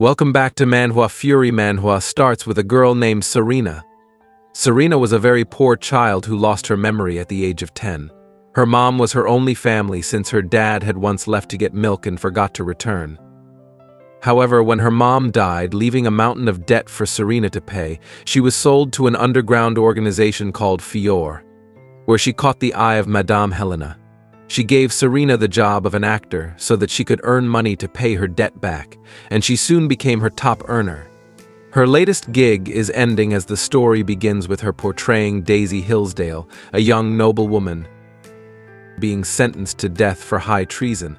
Welcome back to Manhwa Fury Manhwa starts with a girl named Serena. Serena was a very poor child who lost her memory at the age of 10. Her mom was her only family since her dad had once left to get milk and forgot to return. However, when her mom died, leaving a mountain of debt for Serena to pay, she was sold to an underground organization called Fior, where she caught the eye of Madame Helena. She gave Serena the job of an actor so that she could earn money to pay her debt back, and she soon became her top earner. Her latest gig is ending as the story begins with her portraying Daisy Hillsdale, a young noblewoman, being sentenced to death for high treason.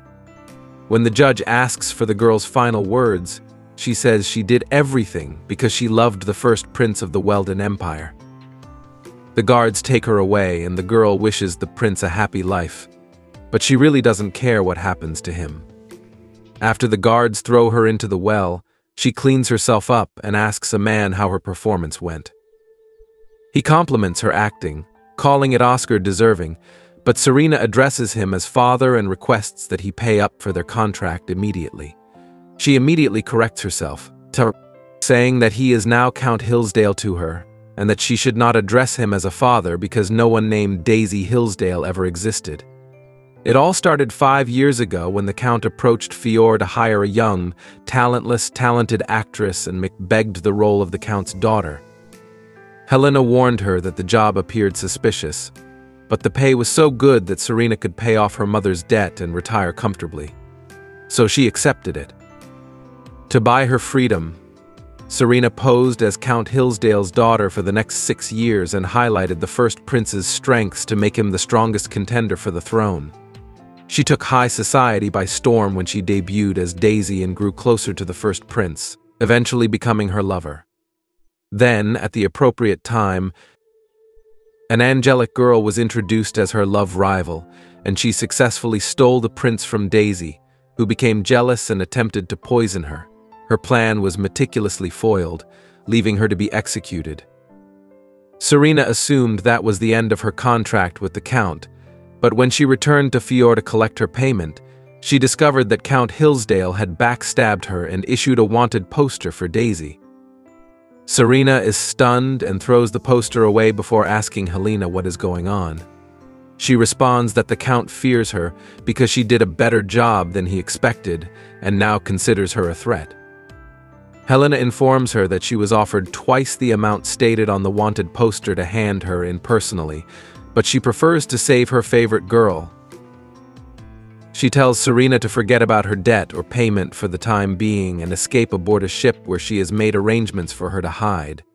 When the judge asks for the girl's final words, she says she did everything because she loved the first prince of the Weldon Empire. The guards take her away and the girl wishes the prince a happy life, but she really doesn't care what happens to him. After the guards throw her into the well, she cleans herself up and asks a man how her performance went. He compliments her acting, calling it Oscar deserving, but Serena addresses him as father and requests that he pay up for their contract immediately. She immediately corrects herself, saying that he is now Count Hillsdale to her, and that she should not address him as a father because no one named Daisy Hillsdale ever existed. It all started five years ago when the Count approached Fior to hire a young, talentless, talented actress and begged the role of the Count's daughter. Helena warned her that the job appeared suspicious, but the pay was so good that Serena could pay off her mother's debt and retire comfortably. So she accepted it. To buy her freedom, Serena posed as Count Hillsdale's daughter for the next six years and highlighted the first prince's strengths to make him the strongest contender for the throne. She took high society by storm when she debuted as Daisy and grew closer to the first prince, eventually becoming her lover. Then, at the appropriate time, an angelic girl was introduced as her love rival, and she successfully stole the prince from Daisy, who became jealous and attempted to poison her. Her plan was meticulously foiled, leaving her to be executed. Serena assumed that was the end of her contract with the Count, but when she returned to Fior to collect her payment, she discovered that Count Hillsdale had backstabbed her and issued a wanted poster for Daisy. Serena is stunned and throws the poster away before asking Helena what is going on. She responds that the Count fears her because she did a better job than he expected and now considers her a threat. Helena informs her that she was offered twice the amount stated on the wanted poster to hand her in personally, but she prefers to save her favorite girl, she tells Serena to forget about her debt or payment for the time being and escape aboard a ship where she has made arrangements for her to hide.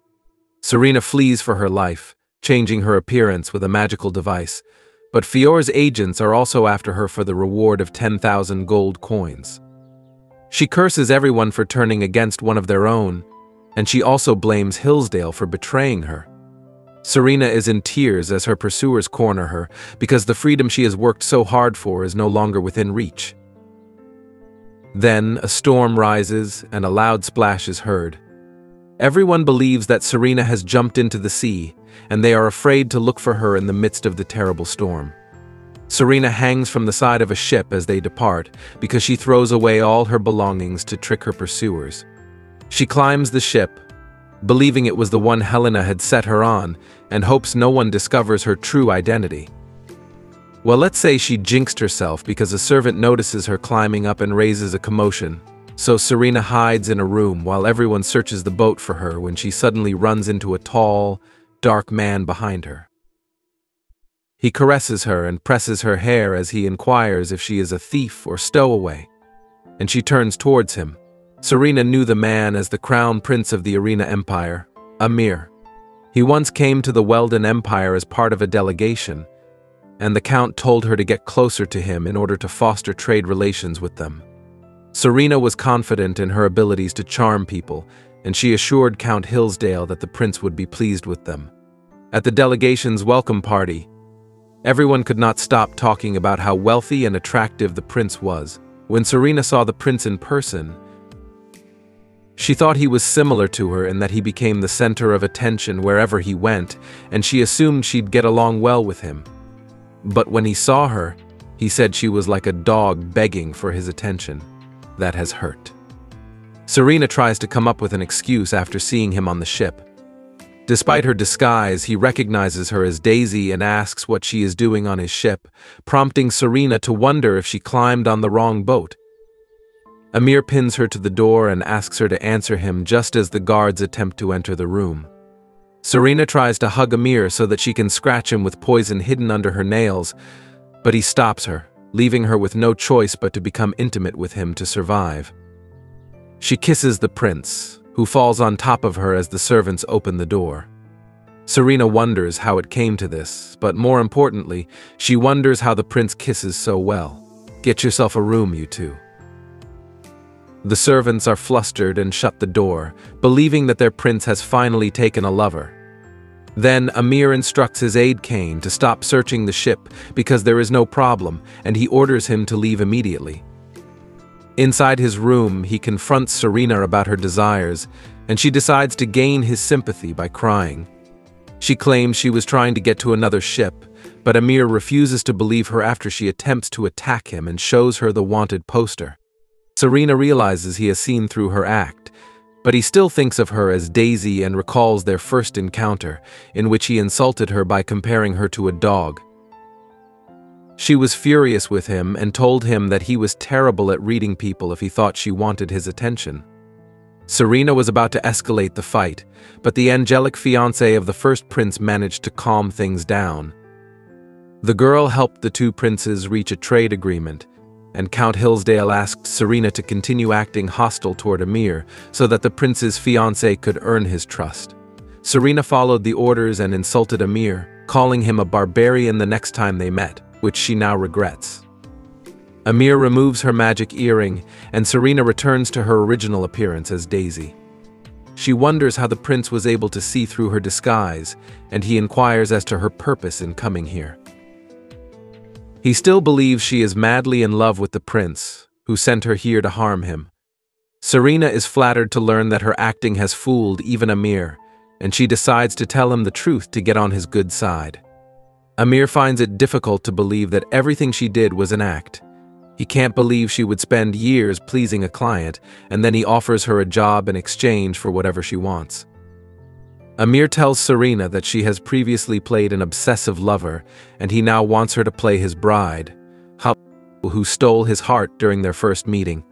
Serena flees for her life, changing her appearance with a magical device, but Fior's agents are also after her for the reward of 10,000 gold coins. She curses everyone for turning against one of their own, and she also blames Hillsdale for betraying her. Serena is in tears as her pursuers corner her because the freedom she has worked so hard for is no longer within reach. Then a storm rises and a loud splash is heard. Everyone believes that Serena has jumped into the sea, and they are afraid to look for her in the midst of the terrible storm. Serena hangs from the side of a ship as they depart because she throws away all her belongings to trick her pursuers. She climbs the ship, believing it was the one Helena had set her on, and hopes no one discovers her true identity. Well, let's say she jinxed herself because a servant notices her climbing up and raises a commotion. So Serena hides in a room while everyone searches the boat for her when she suddenly runs into a tall, dark man behind her. He caresses her and presses her hair as he inquires if she is a thief or stowaway, and she turns towards him. Serena knew the man as the crown prince of the Arena Empire, Amir. He once came to the Weldon Empire as part of a delegation, and the Count told her to get closer to him in order to foster trade relations with them. Serena was confident in her abilities to charm people, and she assured Count Hillsdale that the prince would be pleased with them. At the delegation's welcome party, everyone could not stop talking about how wealthy and attractive the prince was. When Serena saw the prince in person, she thought he was similar to her in that he became the center of attention wherever he went, and she assumed she'd get along well with him. But when he saw her, he said she was like a dog begging for his attention. That has hurt. Serena tries to come up with an excuse after seeing him on the ship. Despite her disguise, he recognizes her as Daisy and asks what she is doing on his ship, prompting Serena to wonder if she climbed on the wrong boat. Amir pins her to the door and asks her to answer him just as the guards attempt to enter the room. Serena tries to hug Amir so that she can scratch him with poison hidden under her nails, but he stops her, leaving her with no choice but to become intimate with him to survive. She kisses the prince, who falls on top of her as the servants open the door. Serena wonders how it came to this, but more importantly, she wonders how the prince kisses so well. Get yourself a room, you two. The servants are flustered and shut the door, believing that their prince has finally taken a lover. Then Amir instructs his aide Kane to stop searching the ship because there is no problem, and he orders him to leave immediately. Inside his room, he confronts Serena about her desires, and she decides to gain his sympathy by crying. She claims she was trying to get to another ship, but Amir refuses to believe her after she attempts to attack him and shows her the wanted poster. Serena realizes he has seen through her act, but he still thinks of her as Daisy and recalls their first encounter, in which he insulted her by comparing her to a dog. She was furious with him and told him that he was terrible at reading people if he thought she wanted his attention. Serena was about to escalate the fight, but the angelic fiancé of the first prince managed to calm things down. The girl helped the two princes reach a trade agreement, and Count Hillsdale asked Serena to continue acting hostile toward Amir so that the prince's fiancé could earn his trust. Serena followed the orders and insulted Amir, calling him a barbarian the next time they met, which she now regrets. Amir removes her magic earring, and Serena returns to her original appearance as Daisy. She wonders how the prince was able to see through her disguise, and he inquires as to her purpose in coming here. He still believes she is madly in love with the prince, who sent her here to harm him. Serena is flattered to learn that her acting has fooled even Amir, and she decides to tell him the truth to get on his good side. Amir finds it difficult to believe that everything she did was an act. He can't believe she would spend years pleasing a client, and then he offers her a job in exchange for whatever she wants. Amir tells Serena that she has previously played an obsessive lover, and he now wants her to play his bride, who stole his heart during their first meeting.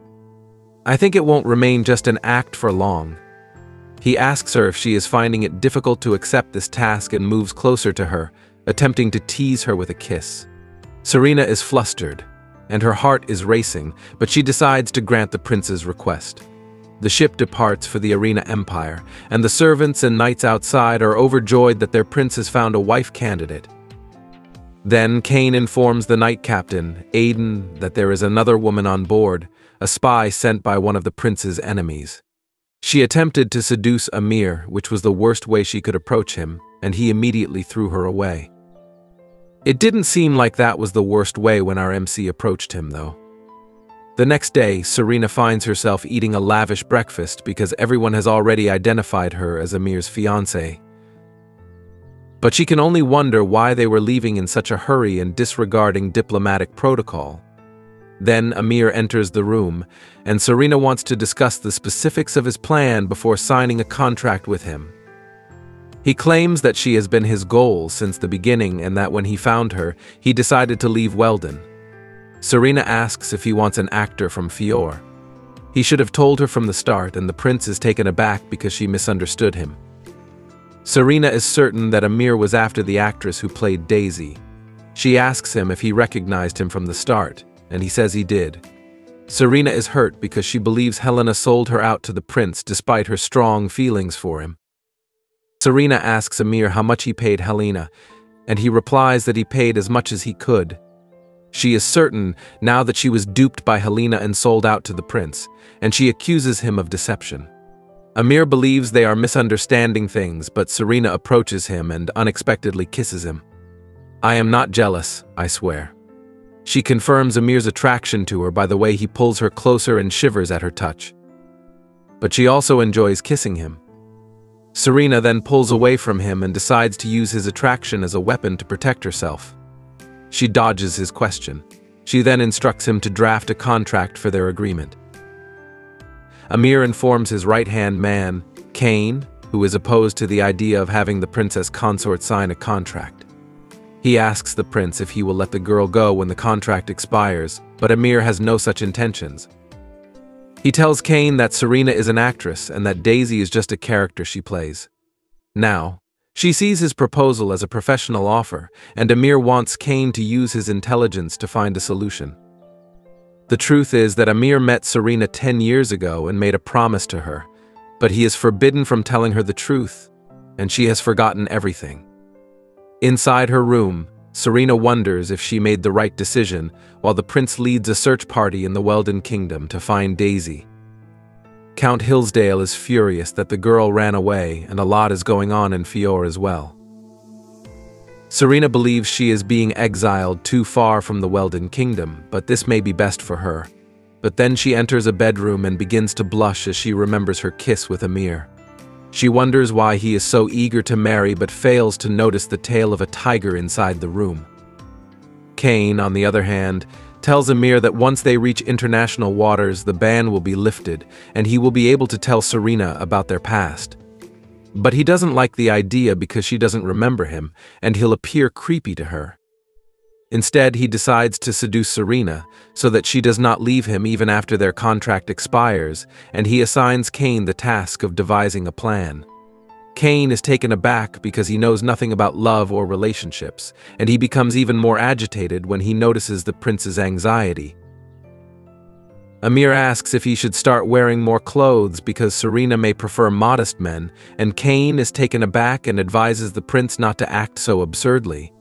I think it won't remain just an act for long. He asks her if she is finding it difficult to accept this task and moves closer to her, attempting to tease her with a kiss. Serena is flustered, and her heart is racing, but she decides to grant the prince's request. The ship departs for the Arena Empire, and the servants and knights outside are overjoyed that their prince has found a wife candidate. Then Kane informs the knight captain, Aiden, that there is another woman on board, a spy sent by one of the prince's enemies. She attempted to seduce Amir, which was the worst way she could approach him, and he immediately threw her away. It didn't seem like that was the worst way when our MC approached him, though. The next day, Serena finds herself eating a lavish breakfast because everyone has already identified her as Amir's fiancé. But she can only wonder why they were leaving in such a hurry and disregarding diplomatic protocol. Then Amir enters the room, and Serena wants to discuss the specifics of his plan before signing a contract with him. He claims that she has been his goal since the beginning and that when he found her, he decided to leave Weldon. Serena asks if he wants an actor from Fior. He should have told her from the start, and the prince is taken aback because she misunderstood him. Serena is certain that Amir was after the actress who played Daisy. She asks him if he recognized him from the start, and he says he did. Serena is hurt because she believes Helena sold her out to the prince despite her strong feelings for him. Serena asks Amir how much he paid Helena, and he replies that he paid as much as he could, she is certain now that she was duped by Helena and sold out to the prince, and she accuses him of deception. Amir believes they are misunderstanding things, but Serena approaches him and unexpectedly kisses him. I am not jealous, I swear. She confirms Amir's attraction to her by the way he pulls her closer and shivers at her touch. But she also enjoys kissing him. Serena then pulls away from him and decides to use his attraction as a weapon to protect herself. She dodges his question. She then instructs him to draft a contract for their agreement. Amir informs his right-hand man, Kane, who is opposed to the idea of having the princess consort sign a contract. He asks the prince if he will let the girl go when the contract expires, but Amir has no such intentions. He tells Kane that Serena is an actress and that Daisy is just a character she plays. Now, she sees his proposal as a professional offer, and Amir wants Kane to use his intelligence to find a solution. The truth is that Amir met Serena 10 years ago and made a promise to her, but he is forbidden from telling her the truth, and she has forgotten everything. Inside her room, Serena wonders if she made the right decision while the prince leads a search party in the Weldon Kingdom to find Daisy. Count Hillsdale is furious that the girl ran away and a lot is going on in Fior as well. Serena believes she is being exiled too far from the Weldon Kingdom, but this may be best for her. But then she enters a bedroom and begins to blush as she remembers her kiss with Amir. She wonders why he is so eager to marry but fails to notice the tail of a tiger inside the room. Kane, on the other hand, tells Amir that once they reach international waters, the ban will be lifted, and he will be able to tell Serena about their past. But he doesn't like the idea because she doesn't remember him, and he'll appear creepy to her. Instead, he decides to seduce Serena, so that she does not leave him even after their contract expires, and he assigns Kane the task of devising a plan. Kane is taken aback because he knows nothing about love or relationships, and he becomes even more agitated when he notices the prince's anxiety. Amir asks if he should start wearing more clothes because Serena may prefer modest men, and Kane is taken aback and advises the prince not to act so absurdly.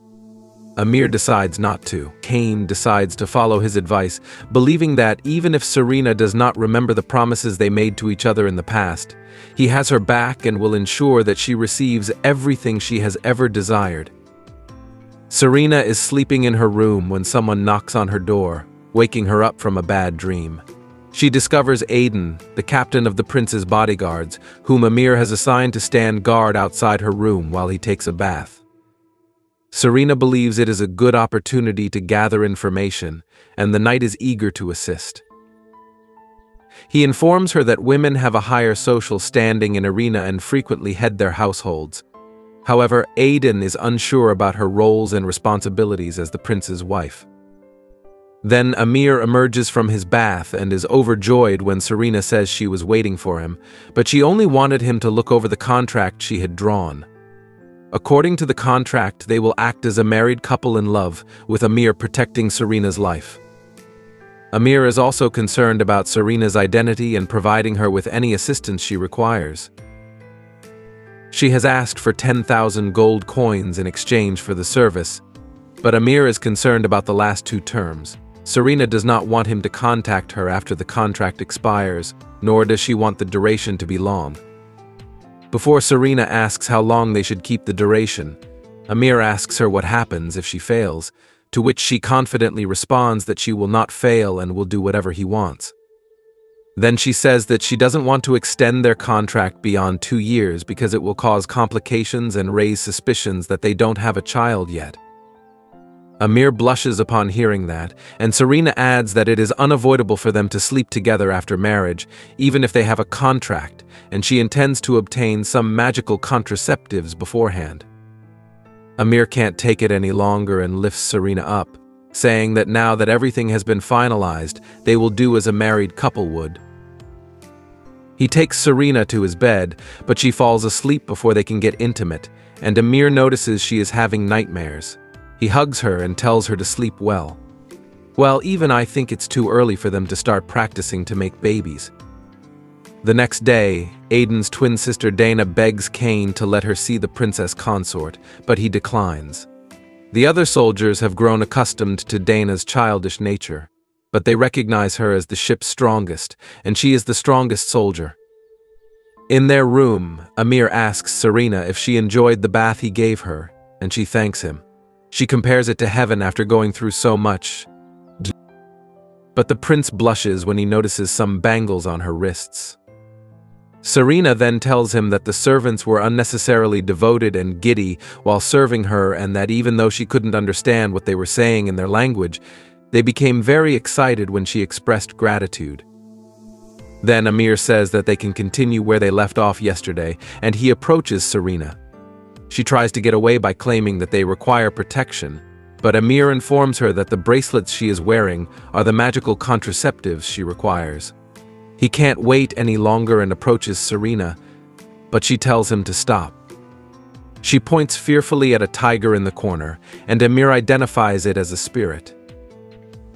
Amir decides not to. Kane decides to follow his advice, believing that even if Serena does not remember the promises they made to each other in the past, he has her back and will ensure that she receives everything she has ever desired. Serena is sleeping in her room when someone knocks on her door, waking her up from a bad dream. She discovers Aiden, the captain of the prince's bodyguards, whom Amir has assigned to stand guard outside her room while he takes a bath. Serena believes it is a good opportunity to gather information, and the knight is eager to assist. He informs her that women have a higher social standing in Arena and frequently head their households. However, Aiden is unsure about her roles and responsibilities as the prince's wife. Then Amir emerges from his bath and is overjoyed when Serena says she was waiting for him, but she only wanted him to look over the contract she had drawn. According to the contract, they will act as a married couple in love, with Amir protecting Serena's life. Amir is also concerned about Serena's identity and providing her with any assistance she requires. She has asked for 10,000 gold coins in exchange for the service, but Amir is concerned about the last two terms. Serena does not want him to contact her after the contract expires, nor does she want the duration to be long. Before Serena asks how long they should keep the duration, Amir asks her what happens if she fails, to which she confidently responds that she will not fail and will do whatever he wants. Then she says that she doesn't want to extend their contract beyond two years because it will cause complications and raise suspicions that they don't have a child yet. Amir blushes upon hearing that, and Serena adds that it is unavoidable for them to sleep together after marriage, even if they have a contract, and she intends to obtain some magical contraceptives beforehand. Amir can't take it any longer and lifts Serena up, saying that now that everything has been finalized, they will do as a married couple would. He takes Serena to his bed, but she falls asleep before they can get intimate, and Amir notices she is having nightmares. He hugs her and tells her to sleep well. Well, even I think it's too early for them to start practicing to make babies. The next day, Aiden's twin sister Dana begs Kane to let her see the princess consort, but he declines. The other soldiers have grown accustomed to Dana's childish nature, but they recognize her as the ship's strongest, and she is the strongest soldier. In their room, Amir asks Serena if she enjoyed the bath he gave her, and she thanks him. She compares it to heaven after going through so much. But the prince blushes when he notices some bangles on her wrists. Serena then tells him that the servants were unnecessarily devoted and giddy while serving her and that even though she couldn't understand what they were saying in their language, they became very excited when she expressed gratitude. Then Amir says that they can continue where they left off yesterday, and he approaches Serena. She tries to get away by claiming that they require protection, but Amir informs her that the bracelets she is wearing are the magical contraceptives she requires. He can't wait any longer and approaches Serena, but she tells him to stop. She points fearfully at a tiger in the corner, and Amir identifies it as a spirit.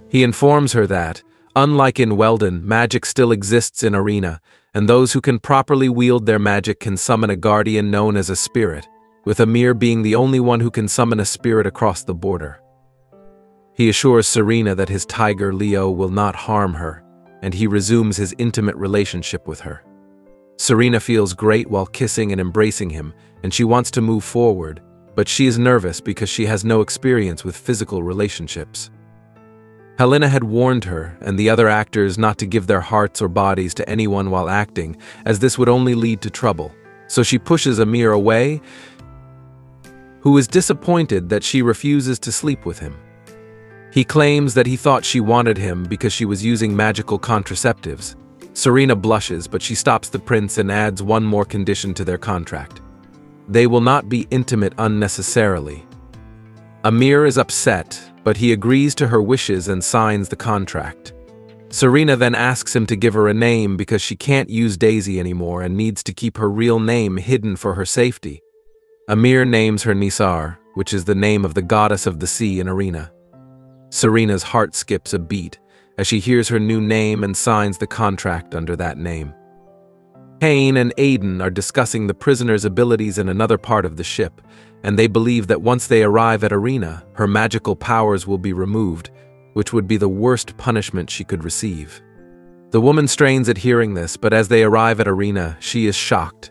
He informs her that, unlike in Weldon, magic still exists in Arena, and those who can properly wield their magic can summon a guardian known as a spirit, with Amir being the only one who can summon a spirit across the border. He assures Serena that his tiger Leo will not harm her, and he resumes his intimate relationship with her. Serena feels great while kissing and embracing him, and she wants to move forward, but she is nervous because she has no experience with physical relationships. Helena had warned her and the other actors not to give their hearts or bodies to anyone while acting, as this would only lead to trouble. So she pushes Amir away, who is disappointed that she refuses to sleep with him. He claims that he thought she wanted him because she was using magical contraceptives. Serena blushes, but she stops the prince and adds one more condition to their contract. They will not be intimate unnecessarily. Amir is upset, but he agrees to her wishes and signs the contract. Serena then asks him to give her a name because she can't use Daisy anymore and needs to keep her real name hidden for her safety. Amir names her Nisar, which is the name of the goddess of the sea in Arena. Serena's heart skips a beat as she hears her new name and signs the contract under that name. Kane and Aiden are discussing the prisoner's abilities in another part of the ship, and they believe that once they arrive at Arena, her magical powers will be removed, which would be the worst punishment she could receive. The woman strains at hearing this, but as they arrive at Arena, she is shocked.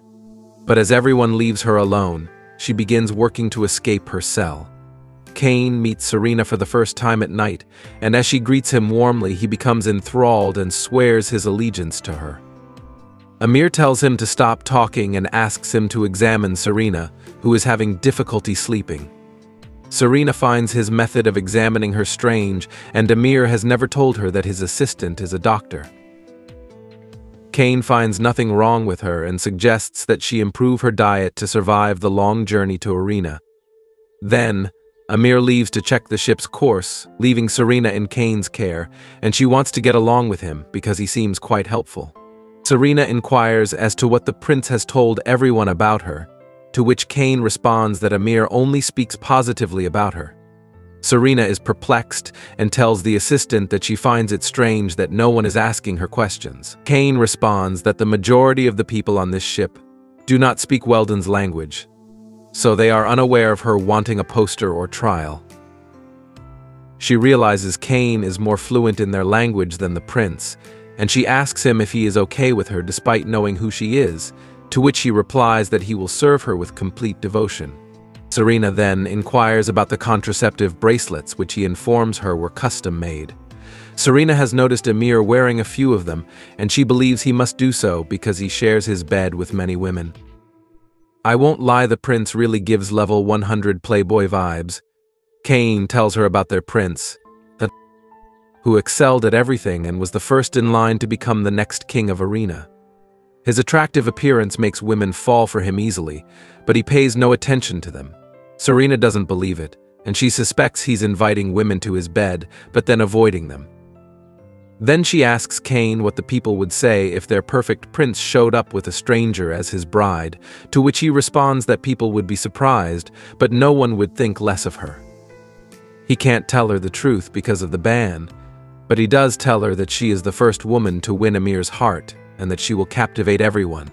But as everyone leaves her alone, she begins working to escape her cell. Kane meets Serena for the first time at night, and as she greets him warmly, he becomes enthralled and swears his allegiance to her. Amir tells him to stop talking and asks him to examine Serena, who is having difficulty sleeping. Serena finds his method of examining her strange, and Amir has never told her that his assistant is a doctor. Kane finds nothing wrong with her and suggests that she improve her diet to survive the long journey to Arena. Then, Amir leaves to check the ship's course, leaving Serena in Kane's care, and she wants to get along with him because he seems quite helpful. Serena inquires as to what the prince has told everyone about her, to which Kane responds that Amir only speaks positively about her. Serena is perplexed and tells the assistant that she finds it strange that no one is asking her questions. Kane responds that the majority of the people on this ship do not speak Weldon's language, so they are unaware of her wanting a poster or trial. She realizes Kane is more fluent in their language than the prince, and she asks him if he is okay with her despite knowing who she is, to which he replies that he will serve her with complete devotion. Serena then inquires about the contraceptive bracelets which he informs her were custom-made. Serena has noticed Amir wearing a few of them, and she believes he must do so because he shares his bed with many women. I won't lie the prince really gives level 100 playboy vibes. Kane tells her about their prince, who excelled at everything and was the first in line to become the next king of Arena. His attractive appearance makes women fall for him easily, but he pays no attention to them. Serena doesn't believe it, and she suspects he's inviting women to his bed, but then avoiding them. Then she asks Kane what the people would say if their perfect prince showed up with a stranger as his bride, to which he responds that people would be surprised, but no one would think less of her. He can't tell her the truth because of the ban, but he does tell her that she is the first woman to win Amir's heart and that she will captivate everyone.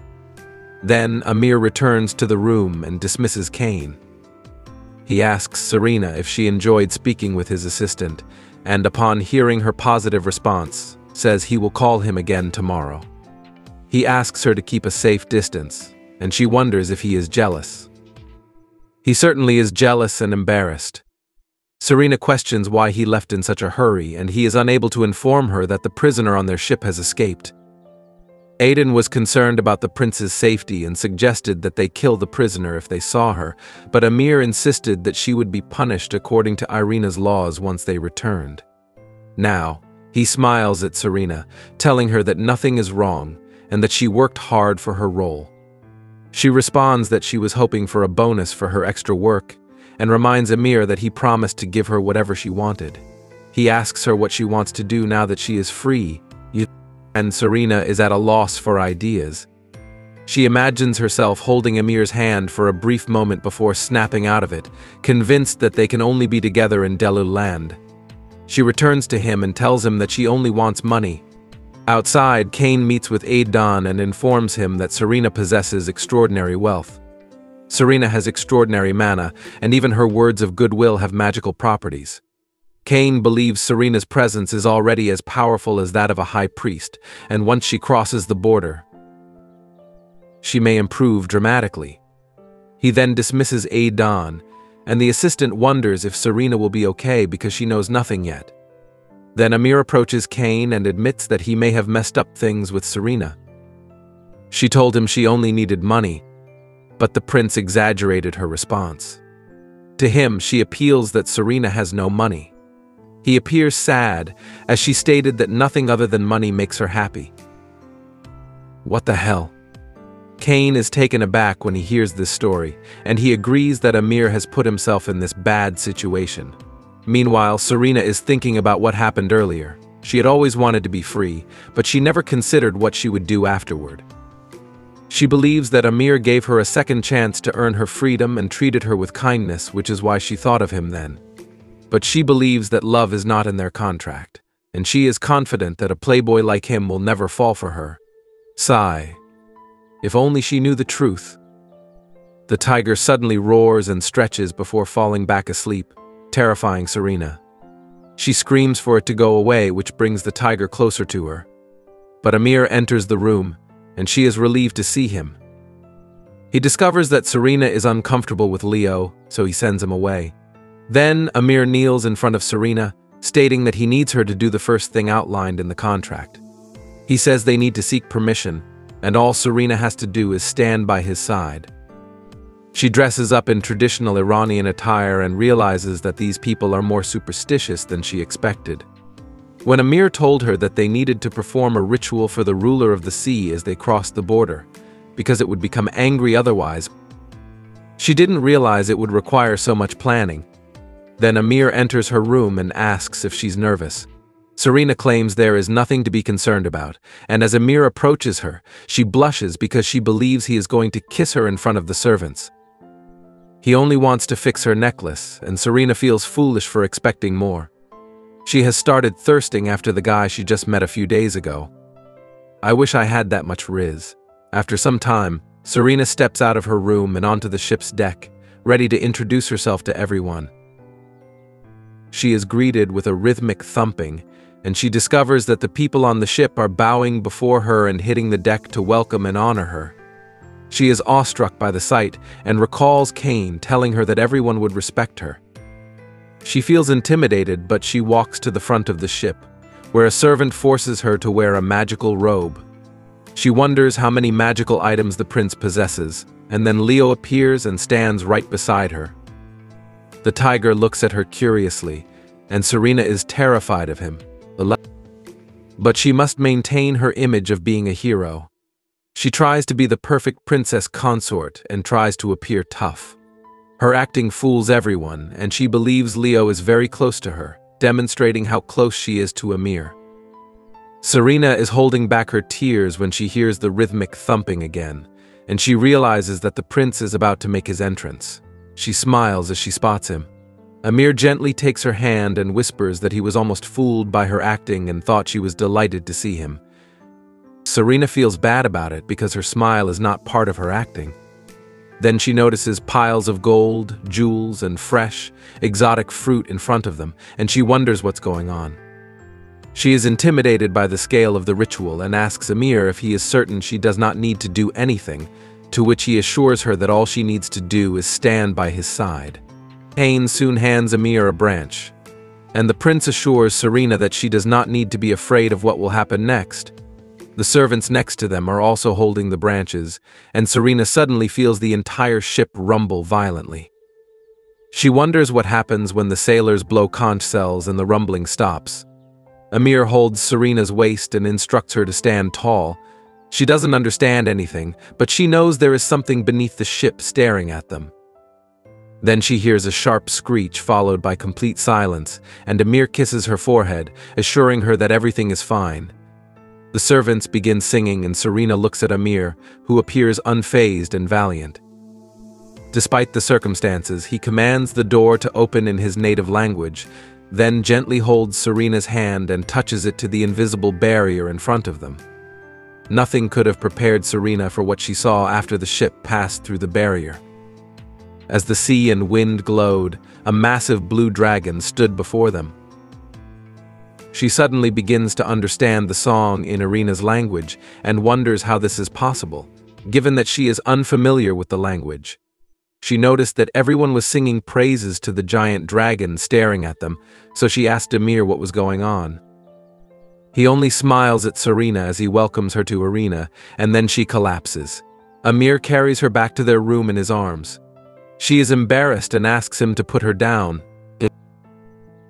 Then Amir returns to the room and dismisses Kane. He asks Serena if she enjoyed speaking with his assistant, and upon hearing her positive response, says he will call him again tomorrow. He asks her to keep a safe distance, and she wonders if he is jealous. He certainly is jealous and embarrassed, Serena questions why he left in such a hurry, and he is unable to inform her that the prisoner on their ship has escaped. Aiden was concerned about the prince's safety and suggested that they kill the prisoner if they saw her, but Amir insisted that she would be punished according to Irina's laws once they returned. Now, He smiles at Serena, telling her that nothing is wrong and that she worked hard for her role. She responds that she was hoping for a bonus for her extra work and reminds Amir that he promised to give her whatever she wanted. He asks her what she wants to do now that she is free, and Serena is at a loss for ideas. She imagines herself holding Amir's hand for a brief moment before snapping out of it, convinced that they can only be together in Delu land. She returns to him and tells him that she only wants money. Outside, Kane meets with Aiden and informs him that Serena possesses extraordinary wealth. Serena has extraordinary mana, and even her words of goodwill have magical properties. Kane believes Serena's presence is already as powerful as that of a high priest, and once she crosses the border, she may improve dramatically. He then dismisses Aiden, and the assistant wonders if Serena will be okay because she knows nothing yet. Then Amir approaches Kane and admits that he may have messed up things with Serena. She told him she only needed money, but the prince exaggerated her response. To him, she appeals that Serena has no money. He appears sad, as she stated that nothing other than money makes her happy. What the hell? Kane is taken aback when he hears this story, and he agrees that Amir has put himself in this bad situation. Meanwhile, Serena is thinking about what happened earlier. She had always wanted to be free, but she never considered what she would do afterward. She believes that Amir gave her a second chance to earn her freedom and treated her with kindness, which is why she thought of him then. But she believes that love is not in their contract, and she is confident that a playboy like him will never fall for her. Sigh. If only she knew the truth. The tiger suddenly roars and stretches before falling back asleep, terrifying Serena. She screams for it to go away, which brings the tiger closer to her. But Amir enters the room, and she is relieved to see him. He discovers that Serena is uncomfortable with Leo, so he sends him away. Then Amir kneels in front of Serena, stating that he needs her to do the first thing outlined in the contract. He says they need to seek permission, and all Serena has to do is stand by his side. She dresses up in traditional Iranian attire and realizes that these people are more superstitious than she expected. When Amir told her that they needed to perform a ritual for the ruler of the sea as they crossed the border, because it would become angry otherwise, she didn't realize it would require so much planning, then Amir enters her room and asks if she's nervous. Serena claims there is nothing to be concerned about, and as Amir approaches her, she blushes because she believes he is going to kiss her in front of the servants. He only wants to fix her necklace, and Serena feels foolish for expecting more. She has started thirsting after the guy she just met a few days ago. I wish I had that much riz. After some time, Serena steps out of her room and onto the ship's deck, ready to introduce herself to everyone. She is greeted with a rhythmic thumping, and she discovers that the people on the ship are bowing before her and hitting the deck to welcome and honor her. She is awestruck by the sight and recalls Kane telling her that everyone would respect her. She feels intimidated, but she walks to the front of the ship, where a servant forces her to wear a magical robe. She wonders how many magical items the prince possesses, and then Leo appears and stands right beside her. The tiger looks at her curiously, and Serena is terrified of him. But she must maintain her image of being a hero. She tries to be the perfect princess consort and tries to appear tough. Her acting fools everyone, and she believes Leo is very close to her, demonstrating how close she is to Amir. Serena is holding back her tears when she hears the rhythmic thumping again, and she realizes that the prince is about to make his entrance. She smiles as she spots him. Amir gently takes her hand and whispers that he was almost fooled by her acting and thought she was delighted to see him. Serena feels bad about it because her smile is not part of her acting. Then she notices piles of gold, jewels, and fresh, exotic fruit in front of them, and she wonders what's going on. She is intimidated by the scale of the ritual and asks Amir if he is certain she does not need to do anything, to which he assures her that all she needs to do is stand by his side. Kane soon hands Amir a branch, and the prince assures Serena that she does not need to be afraid of what will happen next. The servants next to them are also holding the branches, and Serena suddenly feels the entire ship rumble violently. She wonders what happens when the sailors blow conch shells and the rumbling stops. Amir holds Serena's waist and instructs her to stand tall. She doesn't understand anything, but she knows there is something beneath the ship staring at them. Then she hears a sharp screech followed by complete silence, and Amir kisses her forehead, assuring her that everything is fine. The servants begin singing and Serena looks at Amir, who appears unfazed and valiant. Despite the circumstances, he commands the door to open in his native language, then gently holds Serena's hand and touches it to the invisible barrier in front of them. Nothing could have prepared Serena for what she saw after the ship passed through the barrier. As the sea and wind glowed, a massive blue dragon stood before them. She suddenly begins to understand the song in Irina's language and wonders how this is possible, given that she is unfamiliar with the language. She noticed that everyone was singing praises to the giant dragon staring at them, so she asked Amir what was going on. He only smiles at Serena as he welcomes her to Arena, and then she collapses. Amir carries her back to their room in his arms. She is embarrassed and asks him to put her down.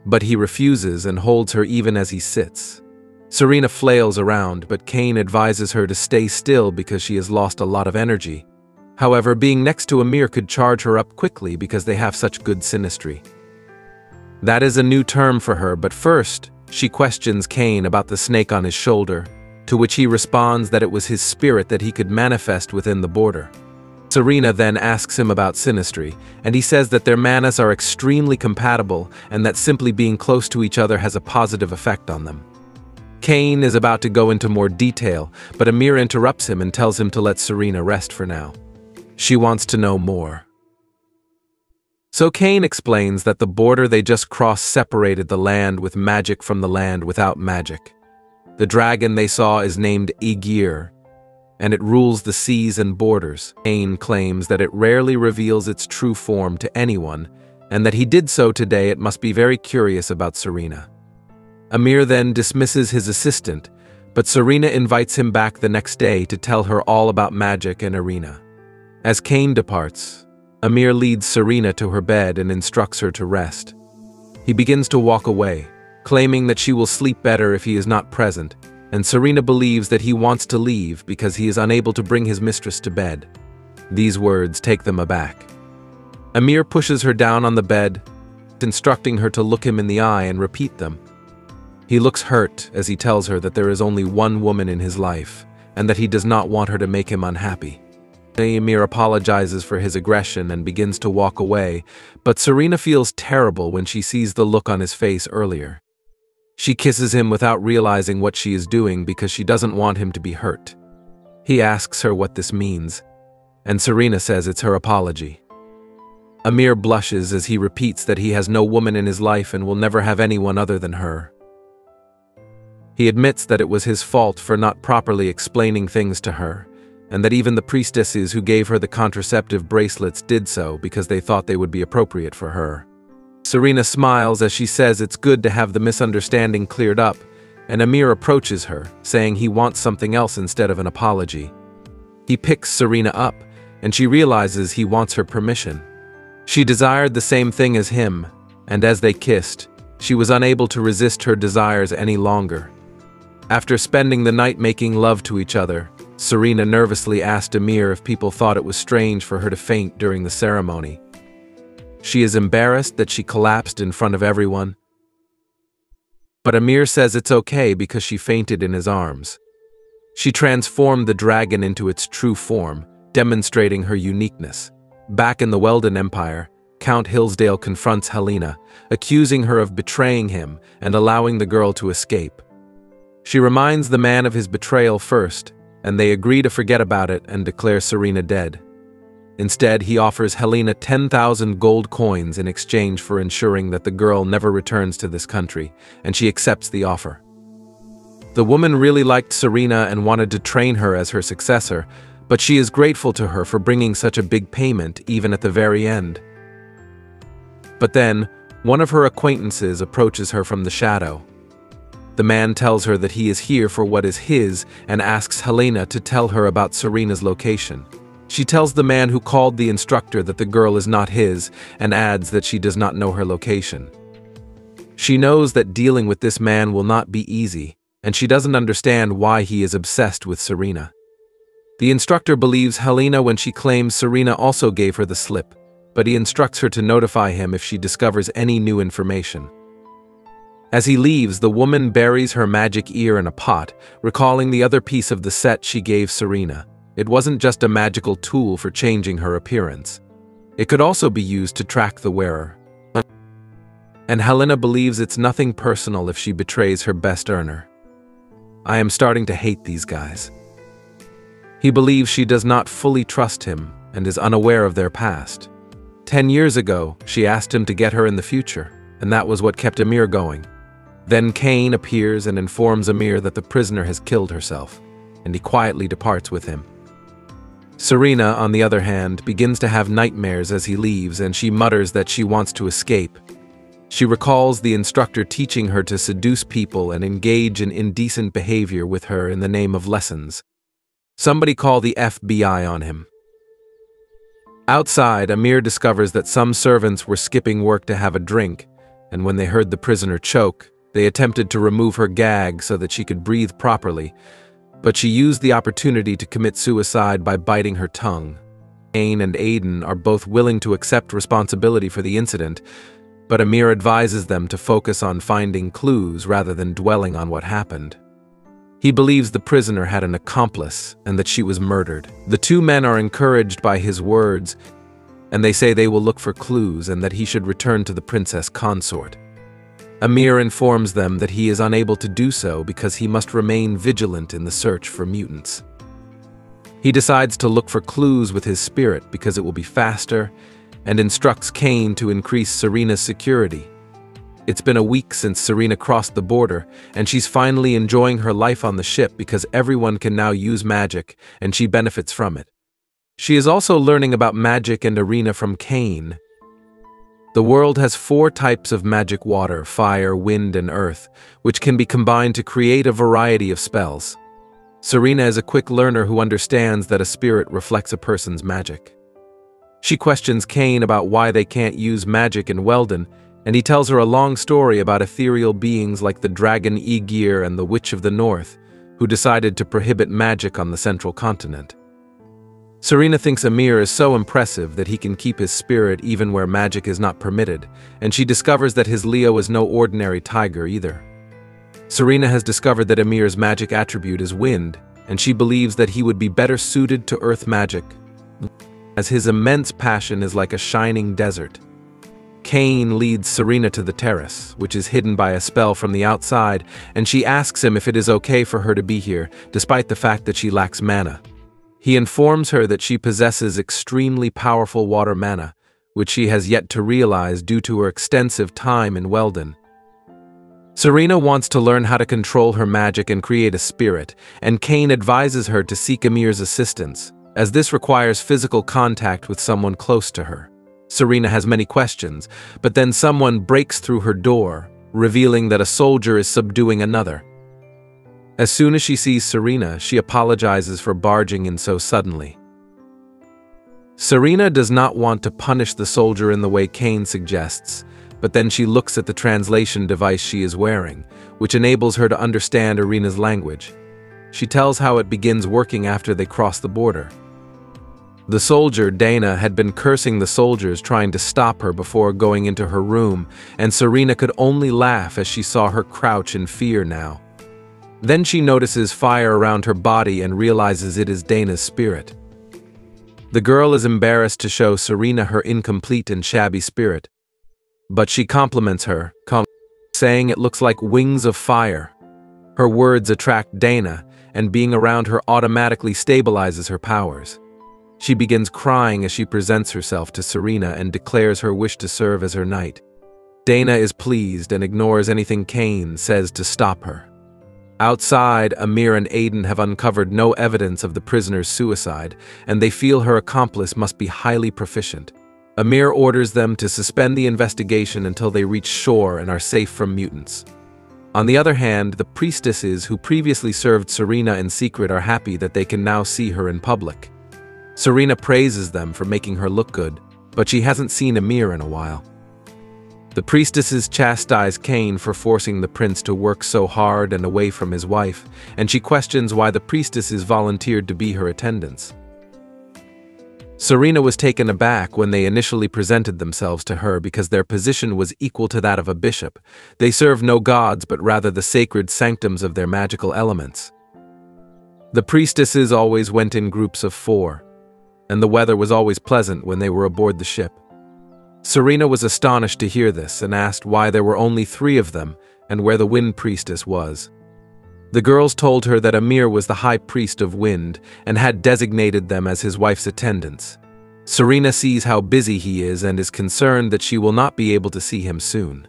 But he refuses and holds her even as he sits. Serena flails around, but Kane advises her to stay still because she has lost a lot of energy. However, being next to Amir could charge her up quickly because they have such good synastry. That is a new term for her, but first, she questions Kane about the snake on his shoulder, to which he responds that it was his spirit that he could manifest within the border. Serena then asks him about synastry, and he says that their manas are extremely compatible and that simply being close to each other has a positive effect on them. Kane is about to go into more detail, but Amir interrupts him and tells him to let Serena rest for now. She wants to know more. So Kane explains that the border they just crossed separated the land with magic from the land without magic. The dragon they saw is named Igir, and it rules the seas and borders. Kane claims that it rarely reveals its true form to anyone, and that he did so today it must be very curious about Serena. Amir then dismisses his assistant, but Serena invites him back the next day to tell her all about magic and Arena. As Kane departs, Amir leads Serena to her bed and instructs her to rest. He begins to walk away, claiming that she will sleep better if he is not present, and Serena believes that he wants to leave because he is unable to bring his mistress to bed. These words take them aback. Amir pushes her down on the bed, instructing her to look him in the eye and repeat them. He looks hurt as he tells her that there is only one woman in his life, and that he does not want her to make him unhappy. Amir apologizes for his aggression and begins to walk away, but Serena feels terrible when she sees the look on his face earlier. She kisses him without realizing what she is doing because she doesn't want him to be hurt. He asks her what this means, and Serena says it's her apology. Amir blushes as he repeats that he has no woman in his life and will never have anyone other than her. He admits that it was his fault for not properly explaining things to her, and that even the priestesses who gave her the contraceptive bracelets did so because they thought they would be appropriate for her. Serena smiles as she says it's good to have the misunderstanding cleared up, and Amir approaches her, saying he wants something else instead of an apology. He picks Serena up, and she realizes he wants her permission. She desired the same thing as him, and as they kissed, she was unable to resist her desires any longer. After spending the night making love to each other, Serena nervously asked Amir if people thought it was strange for her to faint during the ceremony. She is embarrassed that she collapsed in front of everyone. But Amir says it's okay because she fainted in his arms. She transformed the dragon into its true form, demonstrating her uniqueness. Back in the Weldon Empire, Count Hillsdale confronts Helena, accusing her of betraying him and allowing the girl to escape. She reminds the man of his betrayal first, and they agree to forget about it and declare Serena dead. Instead, he offers Helena 10,000 gold coins in exchange for ensuring that the girl never returns to this country, and she accepts the offer. The woman really liked Serena and wanted to train her as her successor, but she is grateful to her for bringing such a big payment even at the very end. But then, one of her acquaintances approaches her from the shadow. The man tells her that he is here for what is his and asks Helena to tell her about Serena's location. She tells the man who called the instructor that the girl is not his and adds that she does not know her location. She knows that dealing with this man will not be easy, and she doesn't understand why he is obsessed with Serena. The instructor believes Helena when she claims Serena also gave her the slip, but he instructs her to notify him if she discovers any new information. As he leaves, the woman buries her magic ear in a pot, recalling the other piece of the set she gave Serena. It wasn't just a magical tool for changing her appearance. It could also be used to track the wearer. And Helena believes it's nothing personal if she betrays her best earner. I am starting to hate these guys. He believes she does not fully trust him and is unaware of their past. Ten years ago, she asked him to get her in the future, and that was what kept Amir going. Then Kane appears and informs Amir that the prisoner has killed herself, and he quietly departs with him. Serena, on the other hand, begins to have nightmares as he leaves and she mutters that she wants to escape. She recalls the instructor teaching her to seduce people and engage in indecent behavior with her in the name of lessons. Somebody call the FBI on him. Outside, Amir discovers that some servants were skipping work to have a drink, and when they heard the prisoner choke, they attempted to remove her gag so that she could breathe properly, but she used the opportunity to commit suicide by biting her tongue. Kane and Aiden are both willing to accept responsibility for the incident, but Amir advises them to focus on finding clues rather than dwelling on what happened. He believes the prisoner had an accomplice and that she was murdered. The two men are encouraged by his words, and they say they will look for clues and that he should return to the princess consort. Amir informs them that he is unable to do so because he must remain vigilant in the search for mutants. He decides to look for clues with his spirit because it will be faster and instructs Kane to increase Serena's security it's been a week since Serena crossed the border, and she's finally enjoying her life on the ship because everyone can now use magic, and she benefits from it. She is also learning about magic and arena from Kane. The world has four types of magic water, fire, wind, and earth, which can be combined to create a variety of spells. Serena is a quick learner who understands that a spirit reflects a person's magic. She questions Kane about why they can't use magic in Weldon, and he tells her a long story about ethereal beings like the dragon Aegir and the Witch of the North, who decided to prohibit magic on the central continent. Serena thinks Amir is so impressive that he can keep his spirit even where magic is not permitted, and she discovers that his Leo is no ordinary tiger either. Serena has discovered that Amir's magic attribute is wind, and she believes that he would be better suited to earth magic, as his immense passion is like a shining desert, Kane leads Serena to the terrace, which is hidden by a spell from the outside, and she asks him if it is okay for her to be here, despite the fact that she lacks mana. He informs her that she possesses extremely powerful water mana, which she has yet to realize due to her extensive time in Weldon. Serena wants to learn how to control her magic and create a spirit, and Kane advises her to seek Amir's assistance, as this requires physical contact with someone close to her. Serena has many questions, but then someone breaks through her door, revealing that a soldier is subduing another. As soon as she sees Serena, she apologizes for barging in so suddenly. Serena does not want to punish the soldier in the way Kane suggests, but then she looks at the translation device she is wearing, which enables her to understand Arena's language. She tells how it begins working after they cross the border. The soldier, Dana, had been cursing the soldiers trying to stop her before going into her room, and Serena could only laugh as she saw her crouch in fear now. Then she notices fire around her body and realizes it is Dana's spirit. The girl is embarrassed to show Serena her incomplete and shabby spirit, but she compliments her, saying it looks like wings of fire. Her words attract Dana, and being around her automatically stabilizes her powers. She begins crying as she presents herself to Serena and declares her wish to serve as her knight. Dana is pleased and ignores anything Kane says to stop her. Outside, Amir and Aiden have uncovered no evidence of the prisoner's suicide, and they feel her accomplice must be highly proficient. Amir orders them to suspend the investigation until they reach shore and are safe from mutants. On the other hand, the priestesses who previously served Serena in secret are happy that they can now see her in public. Serena praises them for making her look good, but she hasn't seen Amir in a while. The priestesses chastise Kane for forcing the prince to work so hard and away from his wife, and she questions why the priestesses volunteered to be her attendants. Serena was taken aback when they initially presented themselves to her because their position was equal to that of a bishop. They served no gods but rather the sacred sanctums of their magical elements. The priestesses always went in groups of four, and the weather was always pleasant when they were aboard the ship. Serena was astonished to hear this and asked why there were only three of them and where the wind priestess was. The girls told her that Amir was the high priest of wind and had designated them as his wife's attendants. Serena sees how busy he is and is concerned that she will not be able to see him soon.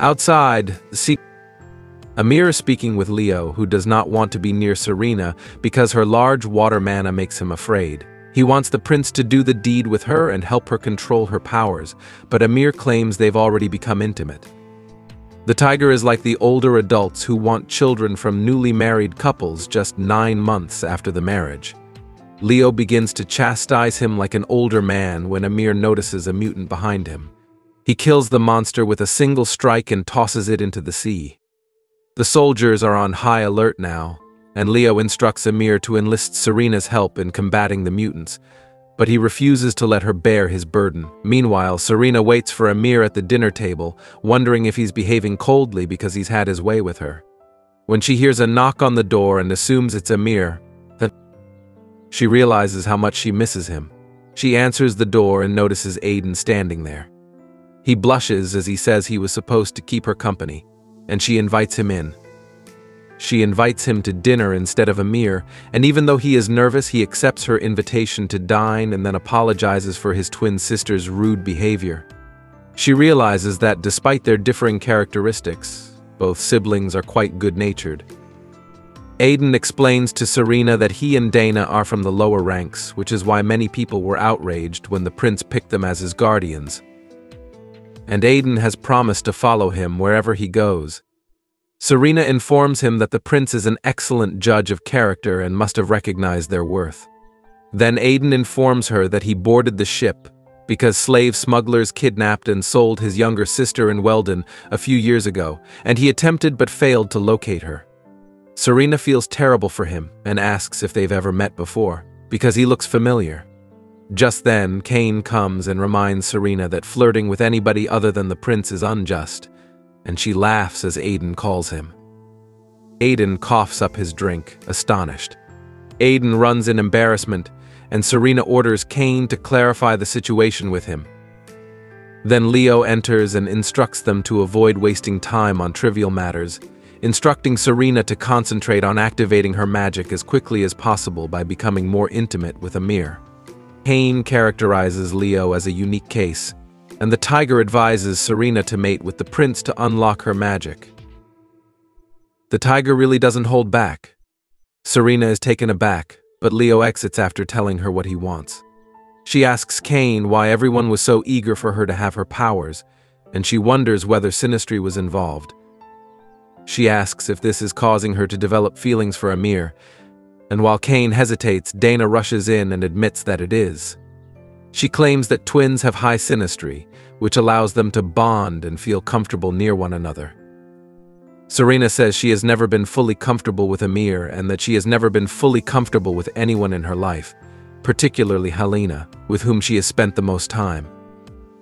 Outside, see Amir is speaking with Leo, who does not want to be near Serena because her large water mana makes him afraid. He wants the prince to do the deed with her and help her control her powers, but Amir claims they've already become intimate. The tiger is like the older adults who want children from newly married couples just nine months after the marriage. Leo begins to chastise him like an older man when Amir notices a mutant behind him. He kills the monster with a single strike and tosses it into the sea. The soldiers are on high alert now, and Leo instructs Amir to enlist Serena's help in combating the mutants, but he refuses to let her bear his burden. Meanwhile, Serena waits for Amir at the dinner table, wondering if he's behaving coldly because he's had his way with her. When she hears a knock on the door and assumes it's Amir, then she realizes how much she misses him. She answers the door and notices Aiden standing there. He blushes as he says he was supposed to keep her company, and she invites him in. She invites him to dinner instead of Amir, and even though he is nervous, he accepts her invitation to dine and then apologizes for his twin sister's rude behavior. She realizes that despite their differing characteristics, both siblings are quite good-natured. Aiden explains to Serena that he and Dana are from the lower ranks, which is why many people were outraged when the prince picked them as his guardians. And Aiden has promised to follow him wherever he goes, Serena informs him that the prince is an excellent judge of character and must have recognized their worth. Then Aiden informs her that he boarded the ship because slave smugglers kidnapped and sold his younger sister in Weldon a few years ago, and he attempted but failed to locate her. Serena feels terrible for him and asks if they've ever met before, because he looks familiar. Just then, Kane comes and reminds Serena that flirting with anybody other than the prince is unjust, and she laughs as Aiden calls him. Aiden coughs up his drink, astonished. Aiden runs in embarrassment, and Serena orders Kane to clarify the situation with him. Then Leo enters and instructs them to avoid wasting time on trivial matters, instructing Serena to concentrate on activating her magic as quickly as possible by becoming more intimate with Amir. Kane characterizes Leo as a unique case, and the tiger advises Serena to mate with the prince to unlock her magic. The tiger really doesn't hold back. Serena is taken aback, but Leo exits after telling her what he wants. She asks Kane why everyone was so eager for her to have her powers, and she wonders whether Synastry was involved. She asks if this is causing her to develop feelings for Amir, and while Kane hesitates, Dana rushes in and admits that it is. She claims that twins have high synastry, which allows them to bond and feel comfortable near one another. Serena says she has never been fully comfortable with Amir and that she has never been fully comfortable with anyone in her life, particularly Helena, with whom she has spent the most time.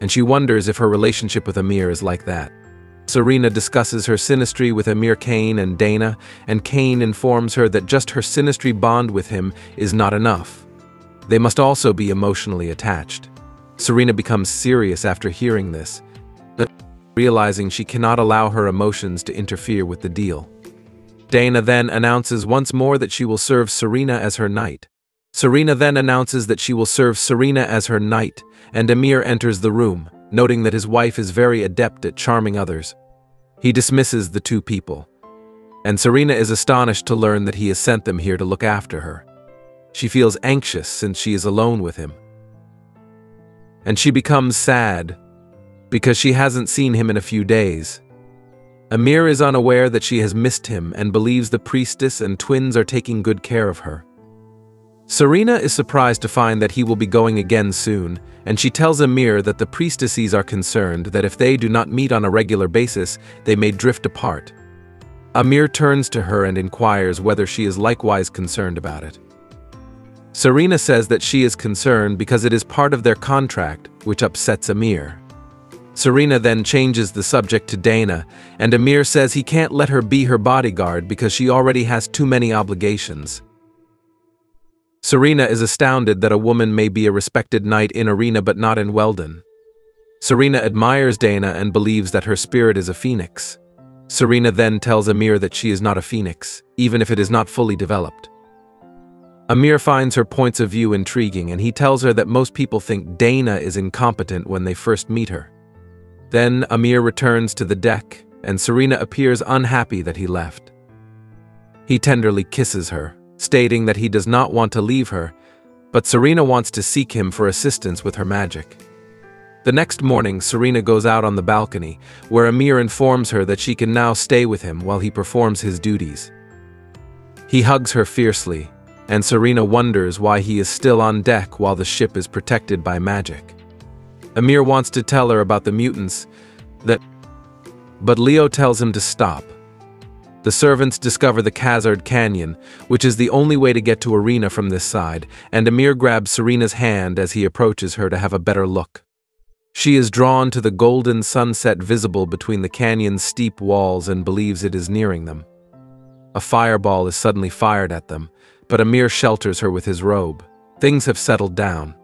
And she wonders if her relationship with Amir is like that. Serena discusses her synastry with Amir Kane and Dana, and Kane informs her that just her synastry bond with him is not enough they must also be emotionally attached. Serena becomes serious after hearing this, realizing she cannot allow her emotions to interfere with the deal. Dana then announces once more that she will serve Serena as her knight. Serena then announces that she will serve Serena as her knight, and Amir enters the room, noting that his wife is very adept at charming others. He dismisses the two people, and Serena is astonished to learn that he has sent them here to look after her. She feels anxious since she is alone with him. And she becomes sad because she hasn't seen him in a few days. Amir is unaware that she has missed him and believes the priestess and twins are taking good care of her. Serena is surprised to find that he will be going again soon, and she tells Amir that the priestesses are concerned that if they do not meet on a regular basis, they may drift apart. Amir turns to her and inquires whether she is likewise concerned about it. Serena says that she is concerned because it is part of their contract, which upsets Amir. Serena then changes the subject to Dana, and Amir says he can't let her be her bodyguard because she already has too many obligations. Serena is astounded that a woman may be a respected knight in Arena but not in Weldon. Serena admires Dana and believes that her spirit is a phoenix. Serena then tells Amir that she is not a phoenix, even if it is not fully developed. Amir finds her points of view intriguing and he tells her that most people think Dana is incompetent when they first meet her. Then Amir returns to the deck and Serena appears unhappy that he left. He tenderly kisses her, stating that he does not want to leave her, but Serena wants to seek him for assistance with her magic. The next morning, Serena goes out on the balcony, where Amir informs her that she can now stay with him while he performs his duties. He hugs her fiercely, and Serena wonders why he is still on deck while the ship is protected by magic. Amir wants to tell her about the mutants, that but Leo tells him to stop, the servants discover the Khazard Canyon, which is the only way to get to Arena from this side, and Amir grabs Serena's hand as he approaches her to have a better look. She is drawn to the golden sunset visible between the canyon's steep walls and believes it is nearing them. A fireball is suddenly fired at them, but Amir shelters her with his robe. Things have settled down.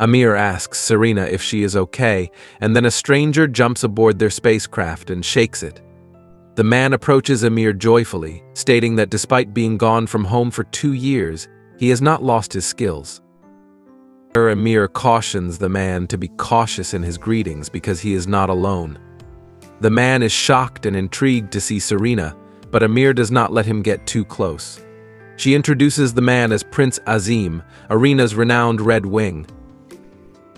Amir asks Serena if she is okay, and then a stranger jumps aboard their spacecraft and shakes it. The man approaches Amir joyfully, stating that despite being gone from home for two years, he has not lost his skills. Amir cautions the man to be cautious in his greetings because he is not alone. The man is shocked and intrigued to see Serena, but Amir does not let him get too close. She introduces the man as Prince Azim, Arena's renowned Red Wing.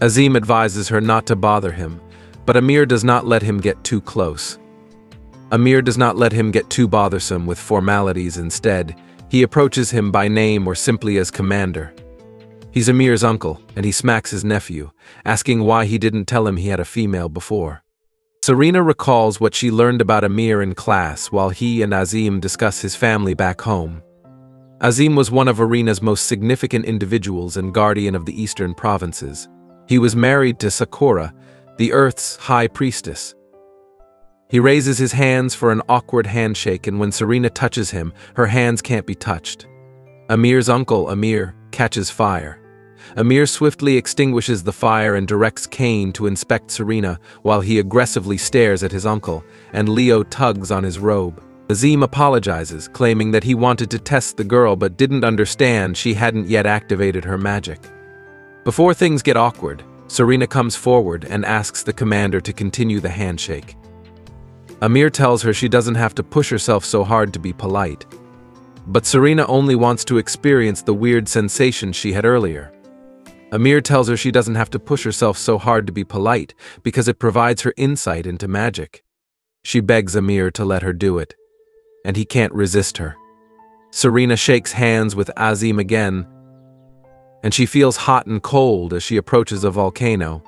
Azim advises her not to bother him, but Amir does not let him get too close. Amir does not let him get too bothersome with formalities instead. He approaches him by name or simply as commander. He's Amir's uncle, and he smacks his nephew, asking why he didn't tell him he had a female before. Serena recalls what she learned about Amir in class while he and Azim discuss his family back home. Azim was one of Arena's most significant individuals and guardian of the eastern provinces. He was married to Sakura, the Earth's high priestess, he raises his hands for an awkward handshake, and when Serena touches him, her hands can't be touched. Amir's uncle, Amir, catches fire. Amir swiftly extinguishes the fire and directs Kane to inspect Serena while he aggressively stares at his uncle, and Leo tugs on his robe. Azim apologizes, claiming that he wanted to test the girl but didn't understand she hadn't yet activated her magic. Before things get awkward, Serena comes forward and asks the commander to continue the handshake. Amir tells her she doesn't have to push herself so hard to be polite. But Serena only wants to experience the weird sensation she had earlier. Amir tells her she doesn't have to push herself so hard to be polite because it provides her insight into magic. She begs Amir to let her do it, and he can't resist her. Serena shakes hands with Azim again, and she feels hot and cold as she approaches a volcano.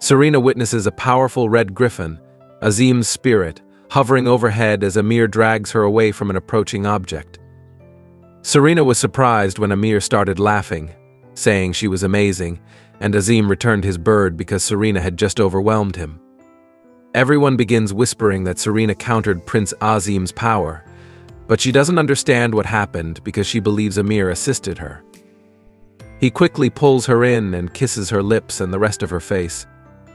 Serena witnesses a powerful red griffin Azim's spirit, hovering overhead as Amir drags her away from an approaching object. Serena was surprised when Amir started laughing, saying she was amazing, and Azim returned his bird because Serena had just overwhelmed him. Everyone begins whispering that Serena countered Prince Azim's power, but she doesn't understand what happened because she believes Amir assisted her. He quickly pulls her in and kisses her lips and the rest of her face.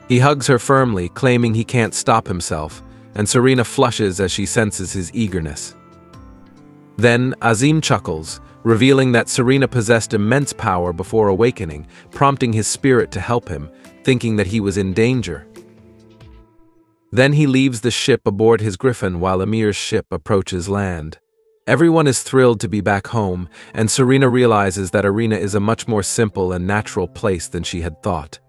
He hugs her firmly, claiming he can't stop himself, and Serena flushes as she senses his eagerness. Then Azim chuckles, revealing that Serena possessed immense power before awakening, prompting his spirit to help him, thinking that he was in danger. Then he leaves the ship aboard his griffin while Amir's ship approaches land. Everyone is thrilled to be back home, and Serena realizes that Arena is a much more simple and natural place than she had thought.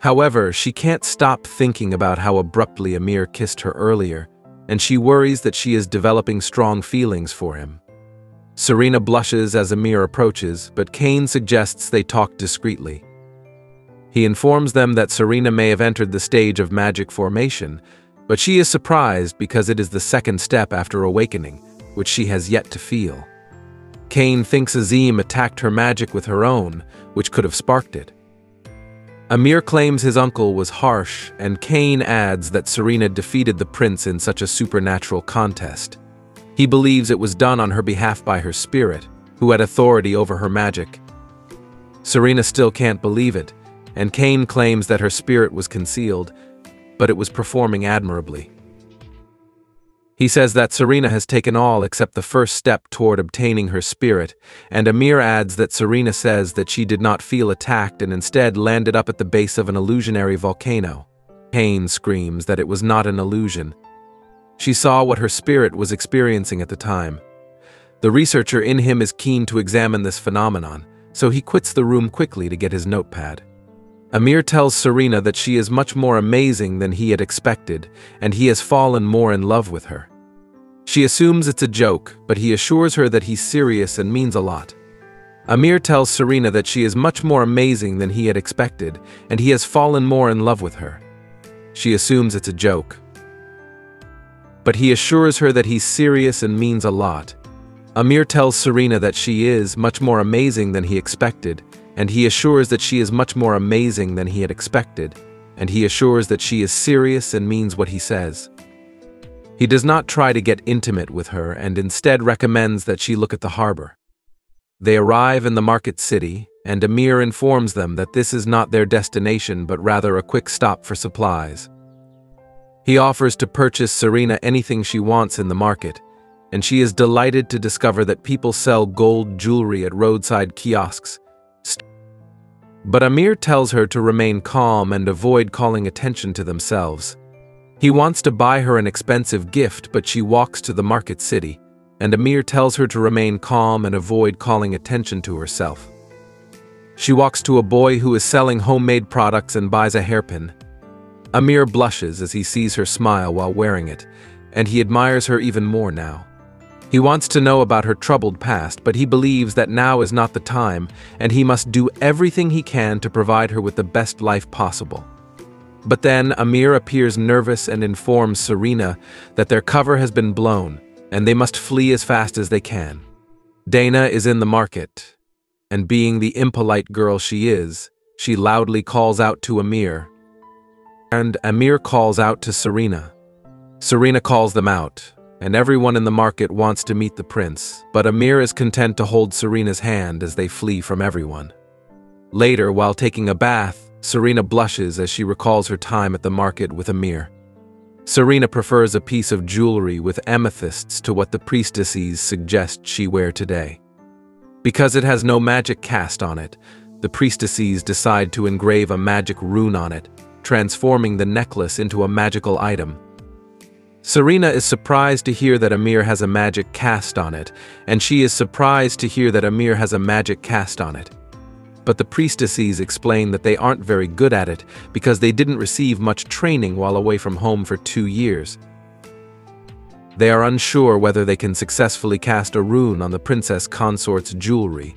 However, she can't stop thinking about how abruptly Amir kissed her earlier, and she worries that she is developing strong feelings for him. Serena blushes as Amir approaches, but Kane suggests they talk discreetly. He informs them that Serena may have entered the stage of magic formation, but she is surprised because it is the second step after awakening, which she has yet to feel. Kane thinks Azim attacked her magic with her own, which could have sparked it. Amir claims his uncle was harsh, and Kane adds that Serena defeated the prince in such a supernatural contest. He believes it was done on her behalf by her spirit, who had authority over her magic. Serena still can't believe it, and Kane claims that her spirit was concealed, but it was performing admirably. He says that Serena has taken all except the first step toward obtaining her spirit, and Amir adds that Serena says that she did not feel attacked and instead landed up at the base of an illusionary volcano. Kane screams that it was not an illusion, she saw what her spirit was experiencing at the time. The researcher in him is keen to examine this phenomenon, so he quits the room quickly to get his notepad. Amir tells Serena that she is much more amazing than he had expected, and he has fallen more in love with her. She assumes it's a joke, but he assures her that he's serious and means a lot. Amir tells Serena that she is much more amazing than he had expected, and he has fallen more in love with her. She assumes it's a joke, but he assures her that he's serious and means a lot. Amir tells Serena that she is much more amazing than he expected, and he assures that she is much more amazing than he had expected, and he assures that she is serious and means what he says. He does not try to get intimate with her and instead recommends that she look at the harbor. They arrive in the market city, and Amir informs them that this is not their destination but rather a quick stop for supplies. He offers to purchase Serena anything she wants in the market, and she is delighted to discover that people sell gold jewelry at roadside kiosks. But Amir tells her to remain calm and avoid calling attention to themselves. He wants to buy her an expensive gift, but she walks to the market city, and Amir tells her to remain calm and avoid calling attention to herself. She walks to a boy who is selling homemade products and buys a hairpin. Amir blushes as he sees her smile while wearing it, and he admires her even more now. He wants to know about her troubled past, but he believes that now is not the time, and he must do everything he can to provide her with the best life possible. But then Amir appears nervous and informs Serena that their cover has been blown, and they must flee as fast as they can. Dana is in the market, and being the impolite girl she is, she loudly calls out to Amir and Amir calls out to Serena. Serena calls them out, and everyone in the market wants to meet the prince, but Amir is content to hold Serena's hand as they flee from everyone. Later, while taking a bath, Serena blushes as she recalls her time at the market with Amir. Serena prefers a piece of jewelry with amethysts to what the priestesses suggest she wear today. Because it has no magic cast on it, the priestesses decide to engrave a magic rune on it, transforming the necklace into a magical item. Serena is surprised to hear that Amir has a magic cast on it, and she is surprised to hear that Amir has a magic cast on it. But the priestesses explain that they aren't very good at it because they didn't receive much training while away from home for two years. They are unsure whether they can successfully cast a rune on the princess consort's jewelry,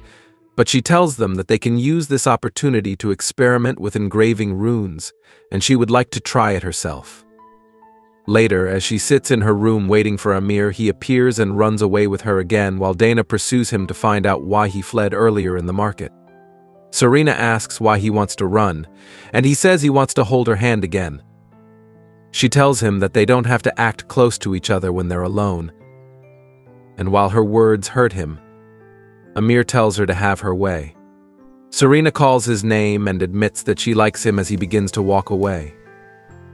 but she tells them that they can use this opportunity to experiment with engraving runes, and she would like to try it herself. Later, as she sits in her room waiting for Amir, he appears and runs away with her again while Dana pursues him to find out why he fled earlier in the market. Serena asks why he wants to run, and he says he wants to hold her hand again. She tells him that they don't have to act close to each other when they're alone. And while her words hurt him, Amir tells her to have her way. Serena calls his name and admits that she likes him as he begins to walk away.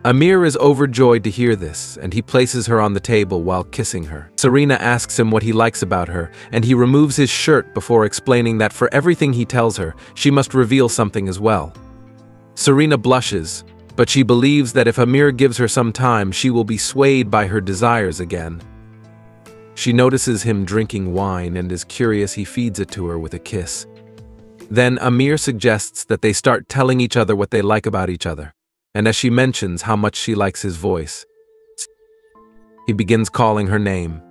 Amir is overjoyed to hear this, and he places her on the table while kissing her. Serena asks him what he likes about her, and he removes his shirt before explaining that for everything he tells her, she must reveal something as well. Serena blushes, but she believes that if Amir gives her some time, she will be swayed by her desires again. She notices him drinking wine and is curious he feeds it to her with a kiss. Then Amir suggests that they start telling each other what they like about each other, and as she mentions how much she likes his voice, he begins calling her name.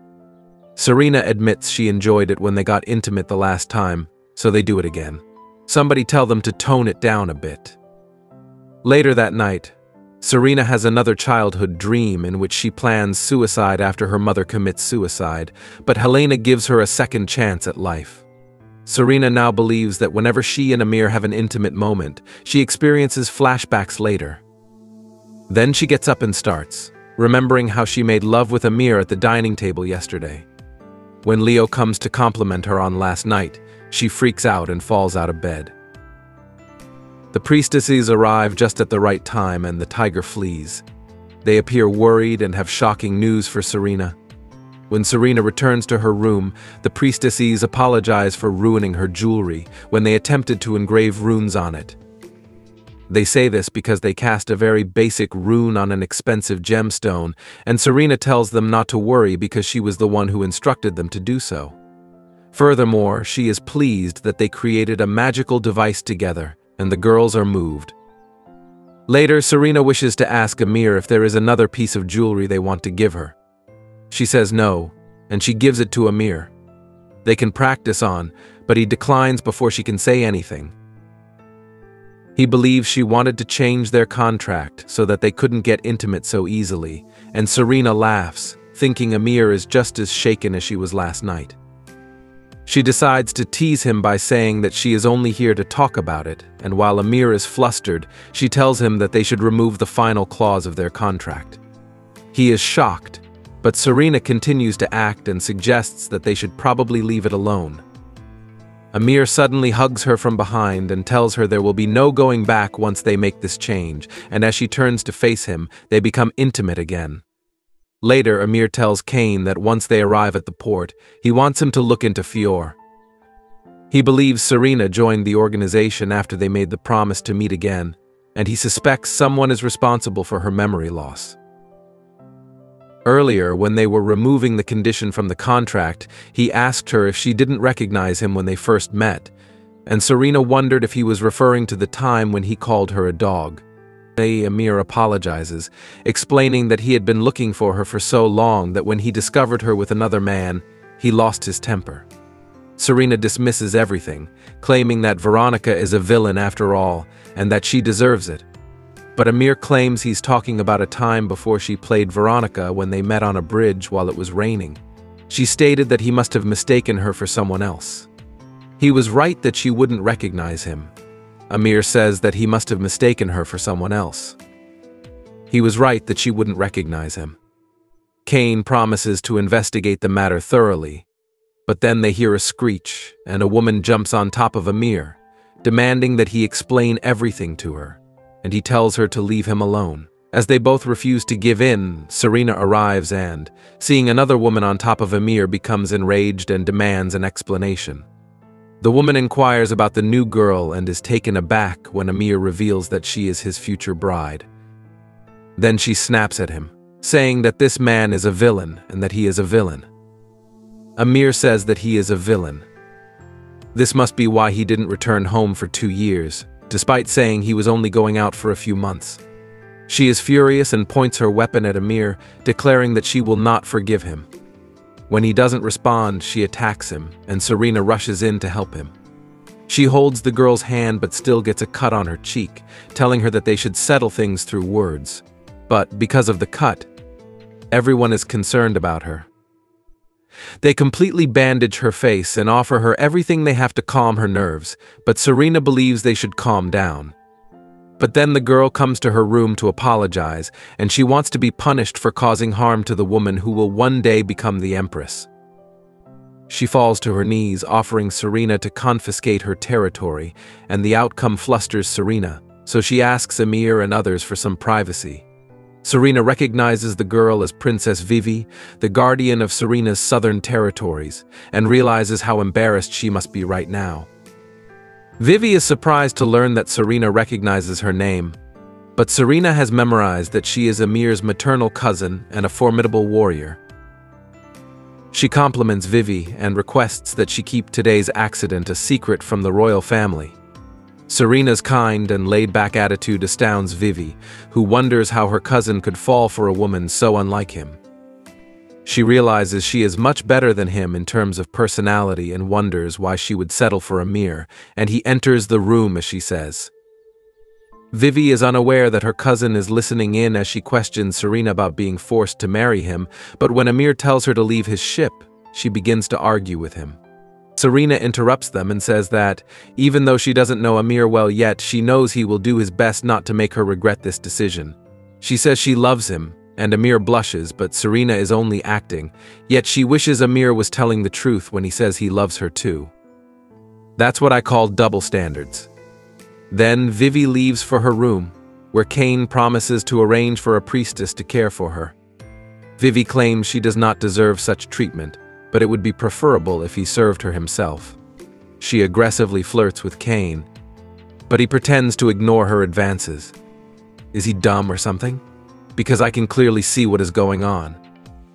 Serena admits she enjoyed it when they got intimate the last time, so they do it again. Somebody tell them to tone it down a bit. Later that night, Serena has another childhood dream in which she plans suicide after her mother commits suicide, but Helena gives her a second chance at life. Serena now believes that whenever she and Amir have an intimate moment, she experiences flashbacks later. Then she gets up and starts, remembering how she made love with Amir at the dining table yesterday. When Leo comes to compliment her on last night, she freaks out and falls out of bed. The priestesses arrive just at the right time and the tiger flees. They appear worried and have shocking news for Serena. When Serena returns to her room, the priestesses apologize for ruining her jewelry when they attempted to engrave runes on it. They say this because they cast a very basic rune on an expensive gemstone, and Serena tells them not to worry because she was the one who instructed them to do so. Furthermore, she is pleased that they created a magical device together, and the girls are moved. Later, Serena wishes to ask Amir if there is another piece of jewelry they want to give her. She says no, and she gives it to Amir. They can practice on, but he declines before she can say anything. He believes she wanted to change their contract so that they couldn't get intimate so easily, and Serena laughs, thinking Amir is just as shaken as she was last night. She decides to tease him by saying that she is only here to talk about it, and while Amir is flustered, she tells him that they should remove the final clause of their contract. He is shocked, but Serena continues to act and suggests that they should probably leave it alone. Amir suddenly hugs her from behind and tells her there will be no going back once they make this change, and as she turns to face him, they become intimate again. Later, Amir tells Kane that once they arrive at the port, he wants him to look into Fior. He believes Serena joined the organization after they made the promise to meet again, and he suspects someone is responsible for her memory loss. Earlier, when they were removing the condition from the contract, he asked her if she didn't recognize him when they first met, and Serena wondered if he was referring to the time when he called her a dog. Amir apologizes, explaining that he had been looking for her for so long that when he discovered her with another man, he lost his temper. Serena dismisses everything, claiming that Veronica is a villain after all, and that she deserves it. But Amir claims he's talking about a time before she played Veronica when they met on a bridge while it was raining. She stated that he must have mistaken her for someone else. He was right that she wouldn't recognize him. Amir says that he must have mistaken her for someone else. He was right that she wouldn't recognize him. Kane promises to investigate the matter thoroughly, but then they hear a screech and a woman jumps on top of Amir, demanding that he explain everything to her and he tells her to leave him alone. As they both refuse to give in, Serena arrives and, seeing another woman on top of Amir, becomes enraged and demands an explanation. The woman inquires about the new girl and is taken aback when Amir reveals that she is his future bride. Then she snaps at him, saying that this man is a villain and that he is a villain. Amir says that he is a villain. This must be why he didn't return home for two years, despite saying he was only going out for a few months. She is furious and points her weapon at Amir, declaring that she will not forgive him. When he doesn't respond, she attacks him, and Serena rushes in to help him. She holds the girl's hand but still gets a cut on her cheek, telling her that they should settle things through words. But because of the cut, everyone is concerned about her. They completely bandage her face and offer her everything they have to calm her nerves, but Serena believes they should calm down. But then the girl comes to her room to apologize, and she wants to be punished for causing harm to the woman who will one day become the Empress. She falls to her knees, offering Serena to confiscate her territory, and the outcome flusters Serena, so she asks Amir and others for some privacy. Serena recognizes the girl as Princess Vivi, the guardian of Serena's southern territories, and realizes how embarrassed she must be right now. Vivi is surprised to learn that Serena recognizes her name, but Serena has memorized that she is Amir's maternal cousin and a formidable warrior. She compliments Vivi and requests that she keep today's accident a secret from the royal family. Serena's kind and laid-back attitude astounds Vivi, who wonders how her cousin could fall for a woman so unlike him. She realizes she is much better than him in terms of personality and wonders why she would settle for Amir, and he enters the room as she says. Vivi is unaware that her cousin is listening in as she questions Serena about being forced to marry him, but when Amir tells her to leave his ship, she begins to argue with him. Serena interrupts them and says that, even though she doesn't know Amir well yet, she knows he will do his best not to make her regret this decision. She says she loves him, and Amir blushes, but Serena is only acting, yet she wishes Amir was telling the truth when he says he loves her too. That's what I call double standards. Then Vivi leaves for her room, where Kane promises to arrange for a priestess to care for her. Vivi claims she does not deserve such treatment, but it would be preferable if he served her himself. She aggressively flirts with Kane, but he pretends to ignore her advances. Is he dumb or something? Because I can clearly see what is going on.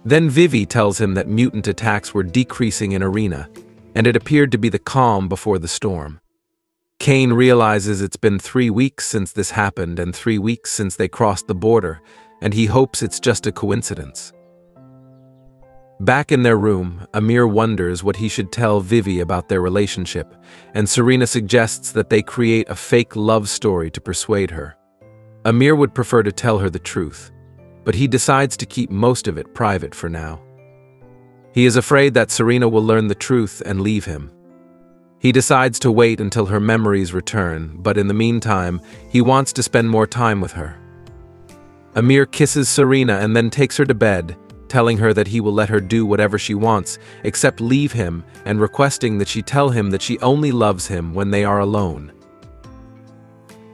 Then Vivi tells him that mutant attacks were decreasing in Arena, and it appeared to be the calm before the storm. Kane realizes it's been three weeks since this happened and three weeks since they crossed the border, and he hopes it's just a coincidence. Back in their room, Amir wonders what he should tell Vivi about their relationship, and Serena suggests that they create a fake love story to persuade her. Amir would prefer to tell her the truth, but he decides to keep most of it private for now. He is afraid that Serena will learn the truth and leave him, he decides to wait until her memories return, but in the meantime, he wants to spend more time with her. Amir kisses Serena and then takes her to bed, telling her that he will let her do whatever she wants, except leave him, and requesting that she tell him that she only loves him when they are alone.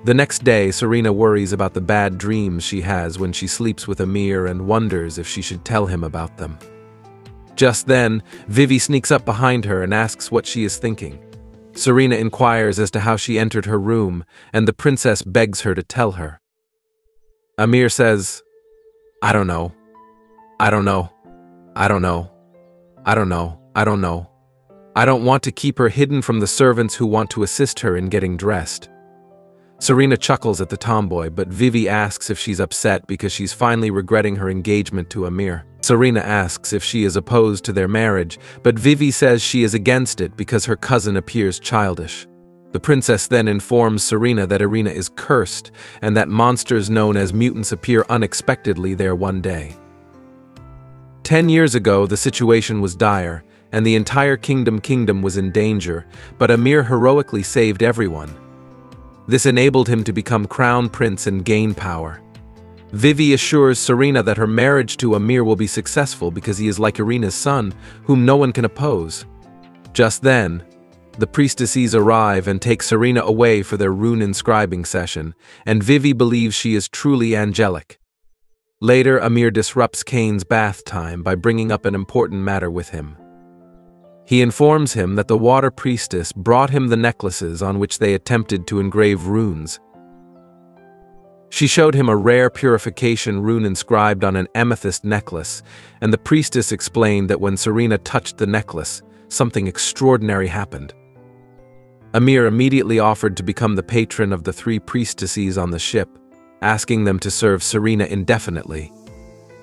The next day, Serena worries about the bad dreams she has when she sleeps with Amir and wonders if she should tell him about them. Just then, Vivi sneaks up behind her and asks what she is thinking. Serena inquires as to how she entered her room, and the princess begs her to tell her. Amir says, I don't know. I don't know. I don't know. I don't know. I don't know. I don't want to keep her hidden from the servants who want to assist her in getting dressed. Serena chuckles at the tomboy, but Vivi asks if she's upset because she's finally regretting her engagement to Amir. Serena asks if she is opposed to their marriage, but Vivi says she is against it because her cousin appears childish. The princess then informs Serena that Arena is cursed and that monsters known as mutants appear unexpectedly there one day. Ten years ago, the situation was dire, and the entire Kingdom Kingdom was in danger, but Amir heroically saved everyone. This enabled him to become crown prince and gain power. Vivi assures Serena that her marriage to Amir will be successful because he is like Irina's son, whom no one can oppose. Just then, the priestesses arrive and take Serena away for their rune inscribing session, and Vivi believes she is truly angelic. Later, Amir disrupts Kane's bath time by bringing up an important matter with him. He informs him that the water priestess brought him the necklaces on which they attempted to engrave runes, she showed him a rare purification rune inscribed on an amethyst necklace, and the priestess explained that when Serena touched the necklace, something extraordinary happened. Amir immediately offered to become the patron of the three priestesses on the ship, asking them to serve Serena indefinitely.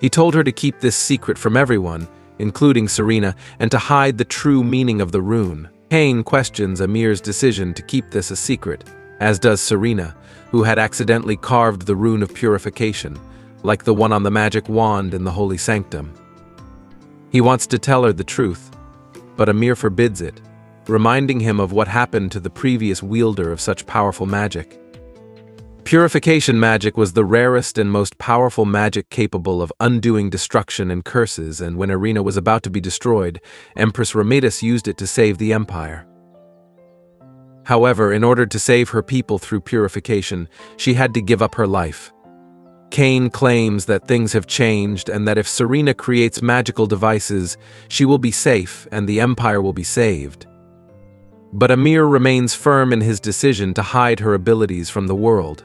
He told her to keep this secret from everyone, including Serena, and to hide the true meaning of the rune. Kane questions Amir's decision to keep this a secret, as does Serena, who had accidentally carved the rune of purification, like the one on the magic wand in the holy sanctum. He wants to tell her the truth, but Amir forbids it, reminding him of what happened to the previous wielder of such powerful magic. Purification magic was the rarest and most powerful magic capable of undoing destruction and curses, and when Arena was about to be destroyed, Empress Ramidus used it to save the Empire. However, in order to save her people through purification, she had to give up her life. Kane claims that things have changed and that if Serena creates magical devices, she will be safe and the Empire will be saved. But Amir remains firm in his decision to hide her abilities from the world.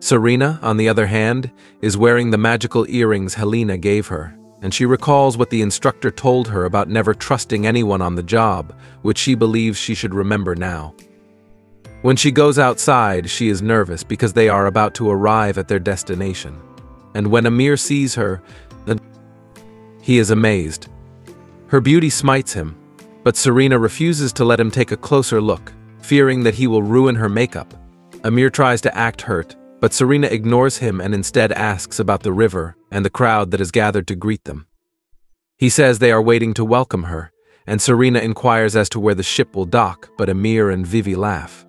Serena, on the other hand, is wearing the magical earrings Helena gave her, and she recalls what the instructor told her about never trusting anyone on the job, which she believes she should remember now. When she goes outside, she is nervous because they are about to arrive at their destination. And when Amir sees her, He is amazed. Her beauty smites him, but Serena refuses to let him take a closer look, fearing that he will ruin her makeup. Amir tries to act hurt, but Serena ignores him and instead asks about the river and the crowd that has gathered to greet them. He says they are waiting to welcome her, and Serena inquires as to where the ship will dock, but Amir and Vivi laugh.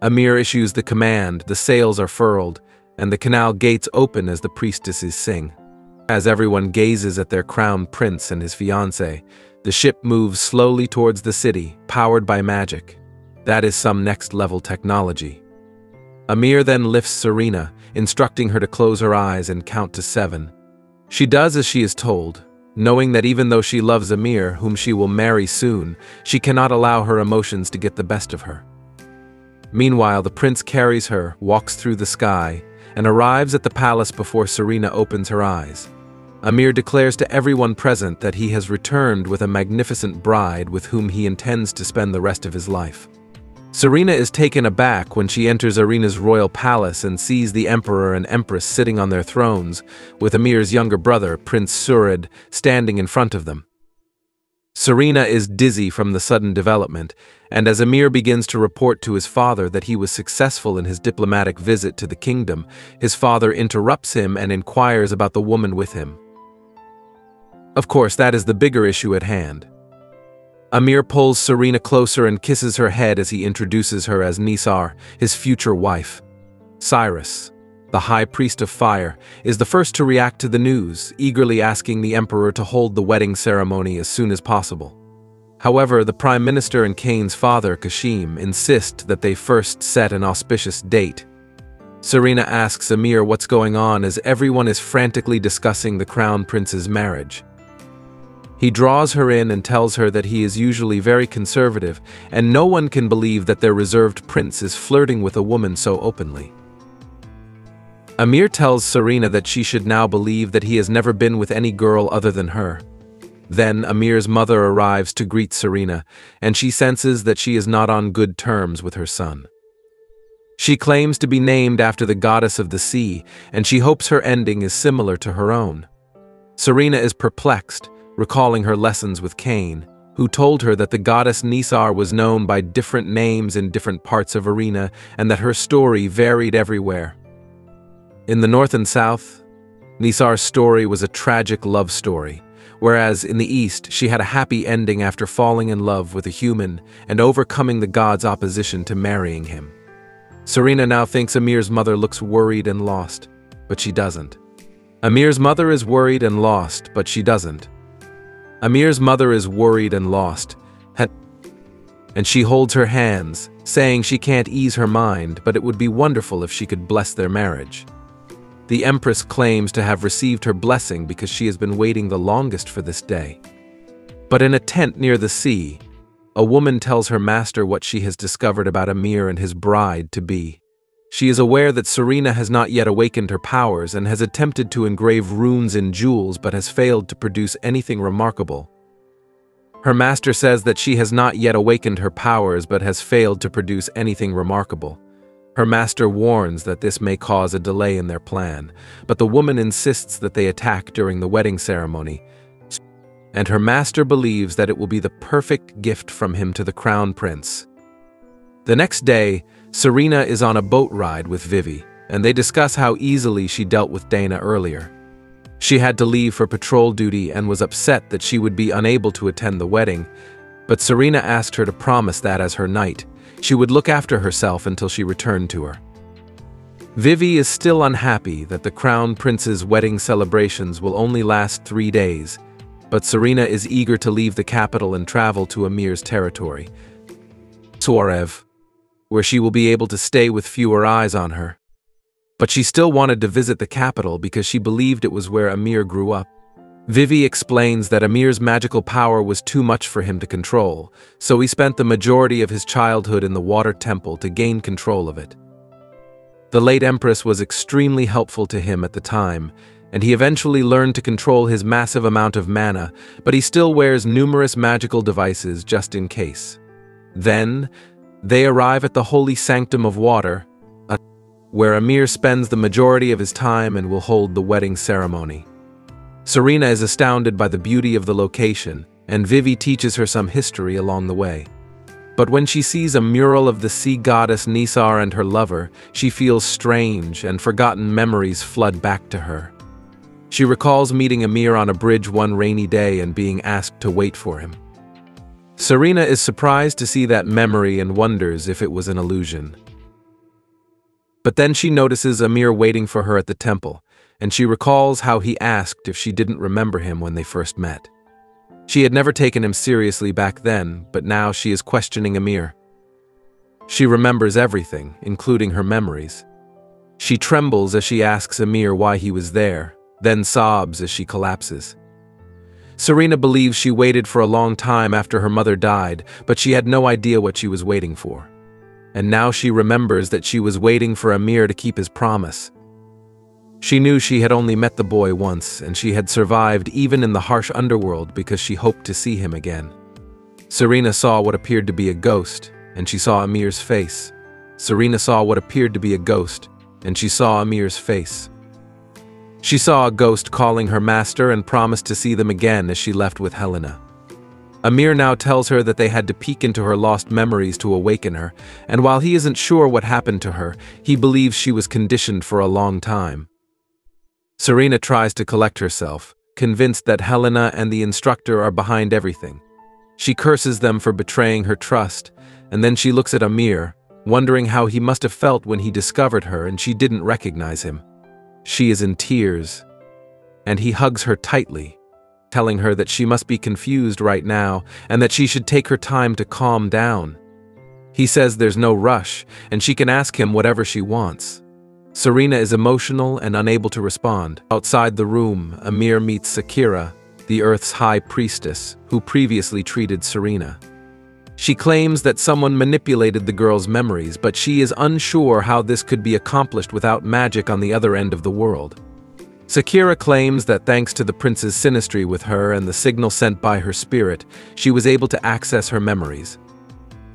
Amir issues the command, the sails are furled, and the canal gates open as the priestesses sing. As everyone gazes at their crown prince and his fiancée, the ship moves slowly towards the city, powered by magic. That is some next-level technology. Amir then lifts Serena, instructing her to close her eyes and count to seven. She does as she is told, knowing that even though she loves Amir, whom she will marry soon, she cannot allow her emotions to get the best of her. Meanwhile, the prince carries her, walks through the sky, and arrives at the palace before Serena opens her eyes. Amir declares to everyone present that he has returned with a magnificent bride with whom he intends to spend the rest of his life. Serena is taken aback when she enters Irina's royal palace and sees the emperor and empress sitting on their thrones, with Amir's younger brother, Prince Surid, standing in front of them. Serena is dizzy from the sudden development, and as Amir begins to report to his father that he was successful in his diplomatic visit to the kingdom, his father interrupts him and inquires about the woman with him. Of course, that is the bigger issue at hand. Amir pulls Serena closer and kisses her head as he introduces her as Nisar, his future wife. Cyrus, the High Priest of Fire, is the first to react to the news, eagerly asking the Emperor to hold the wedding ceremony as soon as possible. However, the Prime Minister and Kane's father, Kashim, insist that they first set an auspicious date. Serena asks Amir what's going on as everyone is frantically discussing the Crown Prince's marriage. He draws her in and tells her that he is usually very conservative, and no one can believe that their reserved prince is flirting with a woman so openly. Amir tells Serena that she should now believe that he has never been with any girl other than her. Then Amir's mother arrives to greet Serena, and she senses that she is not on good terms with her son. She claims to be named after the goddess of the sea, and she hopes her ending is similar to her own. Serena is perplexed, recalling her lessons with Kane, who told her that the goddess Nisar was known by different names in different parts of Irina and that her story varied everywhere. In the north and south, Nisar's story was a tragic love story, whereas in the east she had a happy ending after falling in love with a human and overcoming the god's opposition to marrying him. Serena now thinks Amir's mother looks worried and lost, but she doesn't. Amir's mother is worried and lost, but she doesn't. Amir's mother is worried and lost, and she holds her hands, saying she can't ease her mind, but it would be wonderful if she could bless their marriage. The Empress claims to have received her blessing because she has been waiting the longest for this day. But in a tent near the sea, a woman tells her master what she has discovered about Amir and his bride-to-be. She is aware that Serena has not yet awakened her powers and has attempted to engrave runes in jewels but has failed to produce anything remarkable. Her master says that she has not yet awakened her powers but has failed to produce anything remarkable. Her master warns that this may cause a delay in their plan, but the woman insists that they attack during the wedding ceremony, and her master believes that it will be the perfect gift from him to the crown prince. The next day, Serena is on a boat ride with Vivi, and they discuss how easily she dealt with Dana earlier. She had to leave for patrol duty and was upset that she would be unable to attend the wedding, but Serena asked her to promise that as her knight, she would look after herself until she returned to her. Vivi is still unhappy that the Crown Prince's wedding celebrations will only last three days, but Serena is eager to leave the capital and travel to Amir's territory. Suarev, where she will be able to stay with fewer eyes on her. But she still wanted to visit the capital because she believed it was where Amir grew up. Vivi explains that Amir's magical power was too much for him to control, so he spent the majority of his childhood in the Water Temple to gain control of it. The late Empress was extremely helpful to him at the time, and he eventually learned to control his massive amount of mana, but he still wears numerous magical devices just in case. Then, they arrive at the holy sanctum of water, where Amir spends the majority of his time and will hold the wedding ceremony. Serena is astounded by the beauty of the location, and Vivi teaches her some history along the way. But when she sees a mural of the sea goddess Nisar and her lover, she feels strange and forgotten memories flood back to her. She recalls meeting Amir on a bridge one rainy day and being asked to wait for him. Serena is surprised to see that memory and wonders if it was an illusion. But then she notices Amir waiting for her at the temple, and she recalls how he asked if she didn't remember him when they first met. She had never taken him seriously back then, but now she is questioning Amir. She remembers everything, including her memories. She trembles as she asks Amir why he was there, then sobs as she collapses. Serena believes she waited for a long time after her mother died, but she had no idea what she was waiting for. And now she remembers that she was waiting for Amir to keep his promise, she knew she had only met the boy once, and she had survived even in the harsh underworld because she hoped to see him again. Serena saw what appeared to be a ghost, and she saw Amir's face. Serena saw what appeared to be a ghost, and she saw Amir's face. She saw a ghost calling her master and promised to see them again as she left with Helena. Amir now tells her that they had to peek into her lost memories to awaken her, and while he isn't sure what happened to her, he believes she was conditioned for a long time. Serena tries to collect herself, convinced that Helena and the instructor are behind everything. She curses them for betraying her trust, and then she looks at Amir, wondering how he must have felt when he discovered her and she didn't recognize him. She is in tears, and he hugs her tightly, telling her that she must be confused right now and that she should take her time to calm down. He says there's no rush, and she can ask him whatever she wants. Serena is emotional and unable to respond. Outside the room, Amir meets Sakira, the Earth's high priestess, who previously treated Serena. She claims that someone manipulated the girl's memories, but she is unsure how this could be accomplished without magic on the other end of the world. Sakira claims that thanks to the prince's synastry with her and the signal sent by her spirit, she was able to access her memories.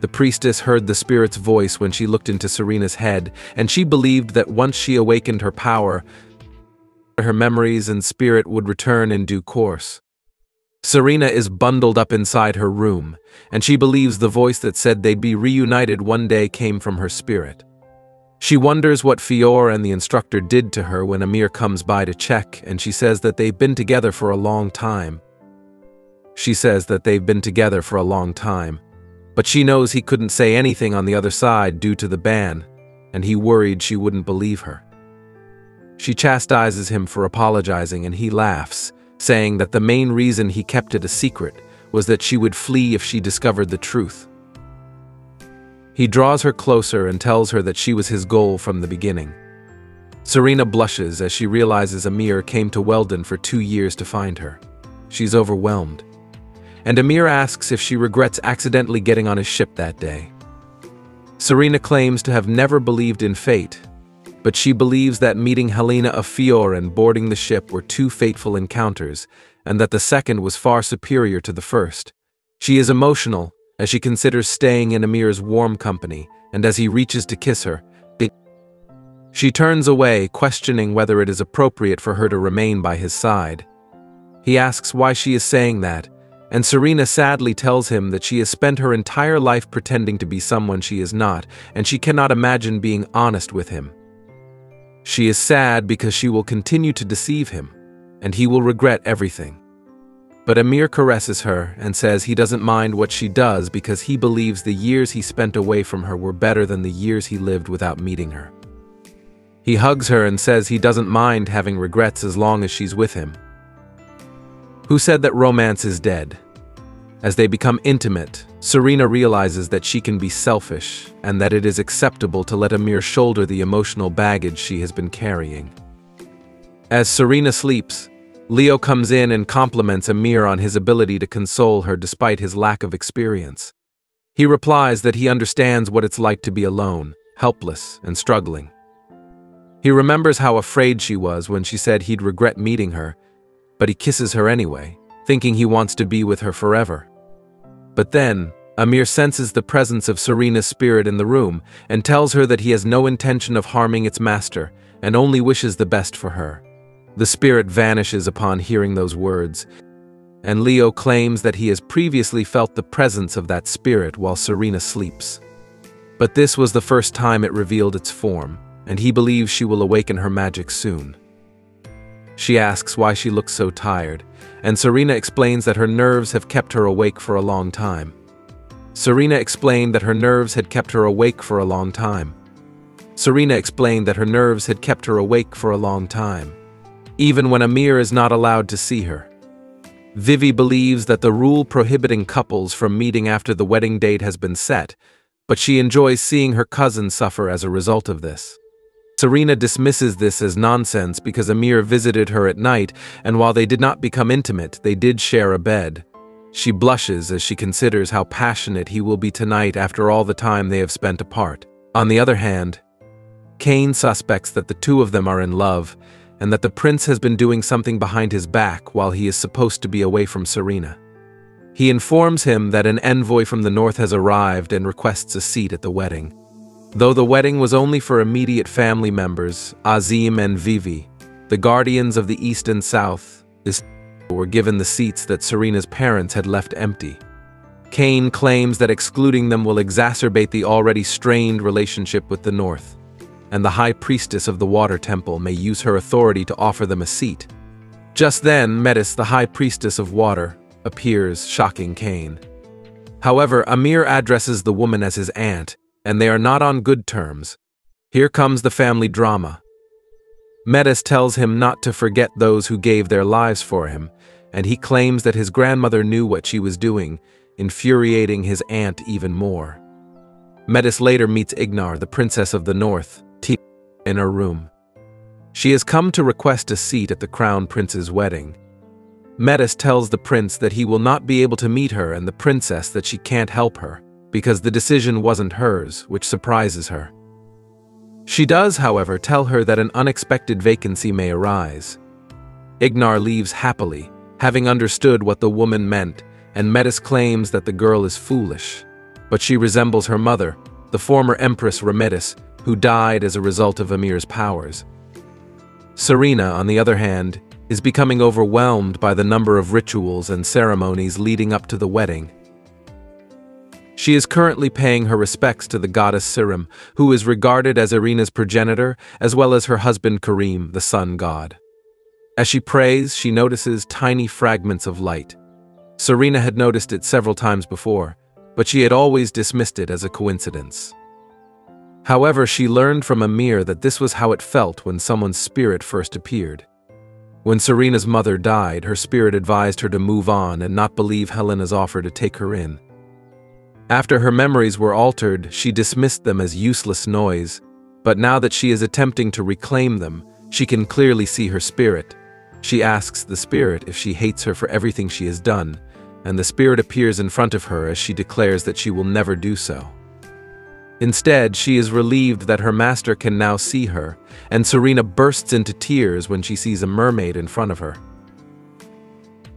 The priestess heard the spirit's voice when she looked into Serena's head, and she believed that once she awakened her power, her memories and spirit would return in due course. Serena is bundled up inside her room, and she believes the voice that said they'd be reunited one day came from her spirit. She wonders what Fior and the instructor did to her when Amir comes by to check, and she says that they've been together for a long time. She says that they've been together for a long time, but she knows he couldn't say anything on the other side due to the ban, and he worried she wouldn't believe her. She chastises him for apologizing and he laughs, saying that the main reason he kept it a secret was that she would flee if she discovered the truth. He draws her closer and tells her that she was his goal from the beginning. Serena blushes as she realizes Amir came to Weldon for two years to find her. She's overwhelmed and Amir asks if she regrets accidentally getting on his ship that day. Serena claims to have never believed in fate, but she believes that meeting Helena of Fior and boarding the ship were two fateful encounters, and that the second was far superior to the first. She is emotional as she considers staying in Amir's warm company, and as he reaches to kiss her, she turns away, questioning whether it is appropriate for her to remain by his side. He asks why she is saying that, and Serena sadly tells him that she has spent her entire life pretending to be someone she is not, and she cannot imagine being honest with him. She is sad because she will continue to deceive him, and he will regret everything. But Amir caresses her and says he doesn't mind what she does because he believes the years he spent away from her were better than the years he lived without meeting her. He hugs her and says he doesn't mind having regrets as long as she's with him, who said that romance is dead. As they become intimate, Serena realizes that she can be selfish and that it is acceptable to let Amir shoulder the emotional baggage she has been carrying. As Serena sleeps, Leo comes in and compliments Amir on his ability to console her despite his lack of experience. He replies that he understands what it's like to be alone, helpless, and struggling. He remembers how afraid she was when she said he'd regret meeting her but he kisses her anyway, thinking he wants to be with her forever. But then, Amir senses the presence of Serena's spirit in the room and tells her that he has no intention of harming its master and only wishes the best for her. The spirit vanishes upon hearing those words, and Leo claims that he has previously felt the presence of that spirit while Serena sleeps. But this was the first time it revealed its form, and he believes she will awaken her magic soon. She asks why she looks so tired, and Serena explains that her nerves have kept her awake for a long time. Serena explained that her nerves had kept her awake for a long time. Serena explained that her nerves had kept her awake for a long time, even when Amir is not allowed to see her. Vivi believes that the rule prohibiting couples from meeting after the wedding date has been set, but she enjoys seeing her cousin suffer as a result of this. Serena dismisses this as nonsense because Amir visited her at night, and while they did not become intimate, they did share a bed. She blushes as she considers how passionate he will be tonight after all the time they have spent apart. On the other hand, Kane suspects that the two of them are in love, and that the prince has been doing something behind his back while he is supposed to be away from Serena. He informs him that an envoy from the north has arrived and requests a seat at the wedding. Though the wedding was only for immediate family members, Azim and Vivi, the guardians of the East and South, were given the seats that Serena's parents had left empty. Kane claims that excluding them will exacerbate the already strained relationship with the North, and the High Priestess of the Water Temple may use her authority to offer them a seat. Just then, Metis, the High Priestess of Water, appears, shocking Kane. However, Amir addresses the woman as his aunt, and they are not on good terms. Here comes the family drama. Metis tells him not to forget those who gave their lives for him, and he claims that his grandmother knew what she was doing, infuriating his aunt even more. Metis later meets Ignar, the princess of the north, in her room. She has come to request a seat at the crown prince's wedding. Metis tells the prince that he will not be able to meet her and the princess that she can't help her because the decision wasn't hers, which surprises her. She does, however, tell her that an unexpected vacancy may arise. Ignar leaves happily, having understood what the woman meant, and Metis claims that the girl is foolish. But she resembles her mother, the former Empress Remedis, who died as a result of Amir's powers. Serena, on the other hand, is becoming overwhelmed by the number of rituals and ceremonies leading up to the wedding, she is currently paying her respects to the goddess Sirim, who is regarded as Irina's progenitor, as well as her husband Karim, the sun god. As she prays, she notices tiny fragments of light. Serena had noticed it several times before, but she had always dismissed it as a coincidence. However, she learned from Amir that this was how it felt when someone's spirit first appeared. When Serena's mother died, her spirit advised her to move on and not believe Helena's offer to take her in. After her memories were altered, she dismissed them as useless noise, but now that she is attempting to reclaim them, she can clearly see her spirit. She asks the spirit if she hates her for everything she has done, and the spirit appears in front of her as she declares that she will never do so. Instead, she is relieved that her master can now see her, and Serena bursts into tears when she sees a mermaid in front of her.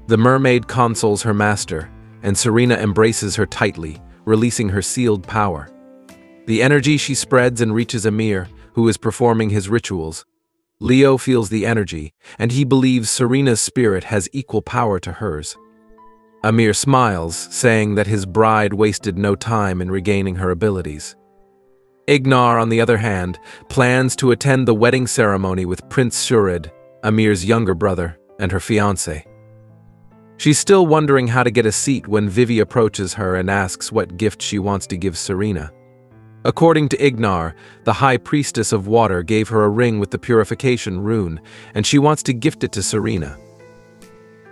The mermaid consoles her master, and Serena embraces her tightly, releasing her sealed power. The energy she spreads and reaches Amir, who is performing his rituals. Leo feels the energy, and he believes Serena's spirit has equal power to hers. Amir smiles, saying that his bride wasted no time in regaining her abilities. Ignar, on the other hand, plans to attend the wedding ceremony with Prince Shurid, Amir's younger brother, and her fiancé. She's still wondering how to get a seat when Vivi approaches her and asks what gift she wants to give Serena. According to Ignar, the High Priestess of Water gave her a ring with the Purification rune, and she wants to gift it to Serena.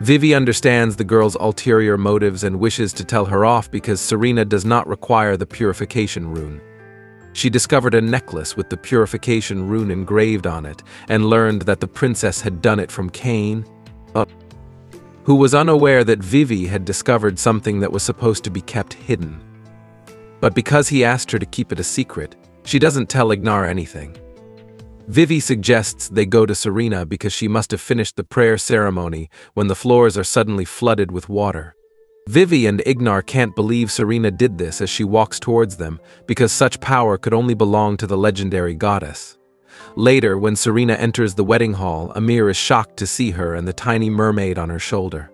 Vivi understands the girl's ulterior motives and wishes to tell her off because Serena does not require the Purification rune. She discovered a necklace with the Purification rune engraved on it and learned that the princess had done it from Kane, who was unaware that Vivi had discovered something that was supposed to be kept hidden. But because he asked her to keep it a secret, she doesn't tell Ignar anything. Vivi suggests they go to Serena because she must have finished the prayer ceremony when the floors are suddenly flooded with water. Vivi and Ignar can't believe Serena did this as she walks towards them because such power could only belong to the legendary goddess. Later, when Serena enters the wedding hall, Amir is shocked to see her and the tiny mermaid on her shoulder.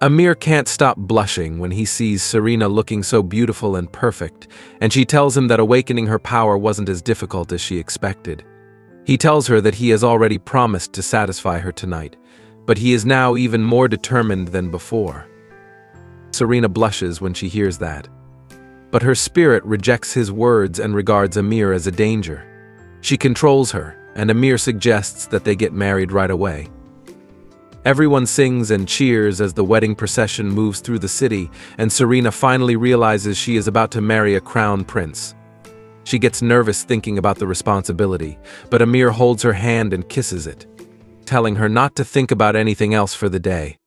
Amir can't stop blushing when he sees Serena looking so beautiful and perfect, and she tells him that awakening her power wasn't as difficult as she expected. He tells her that he has already promised to satisfy her tonight, but he is now even more determined than before. Serena blushes when she hears that. But her spirit rejects his words and regards Amir as a danger. She controls her, and Amir suggests that they get married right away. Everyone sings and cheers as the wedding procession moves through the city, and Serena finally realizes she is about to marry a crown prince. She gets nervous thinking about the responsibility, but Amir holds her hand and kisses it, telling her not to think about anything else for the day.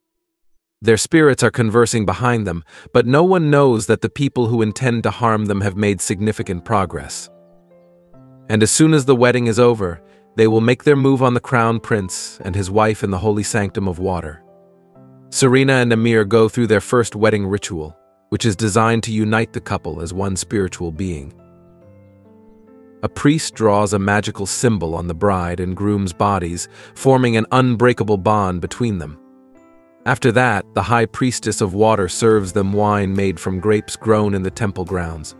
Their spirits are conversing behind them, but no one knows that the people who intend to harm them have made significant progress. And as soon as the wedding is over, they will make their move on the crown prince and his wife in the holy sanctum of water. Serena and Amir go through their first wedding ritual, which is designed to unite the couple as one spiritual being. A priest draws a magical symbol on the bride and groom's bodies, forming an unbreakable bond between them. After that, the high priestess of water serves them wine made from grapes grown in the temple grounds.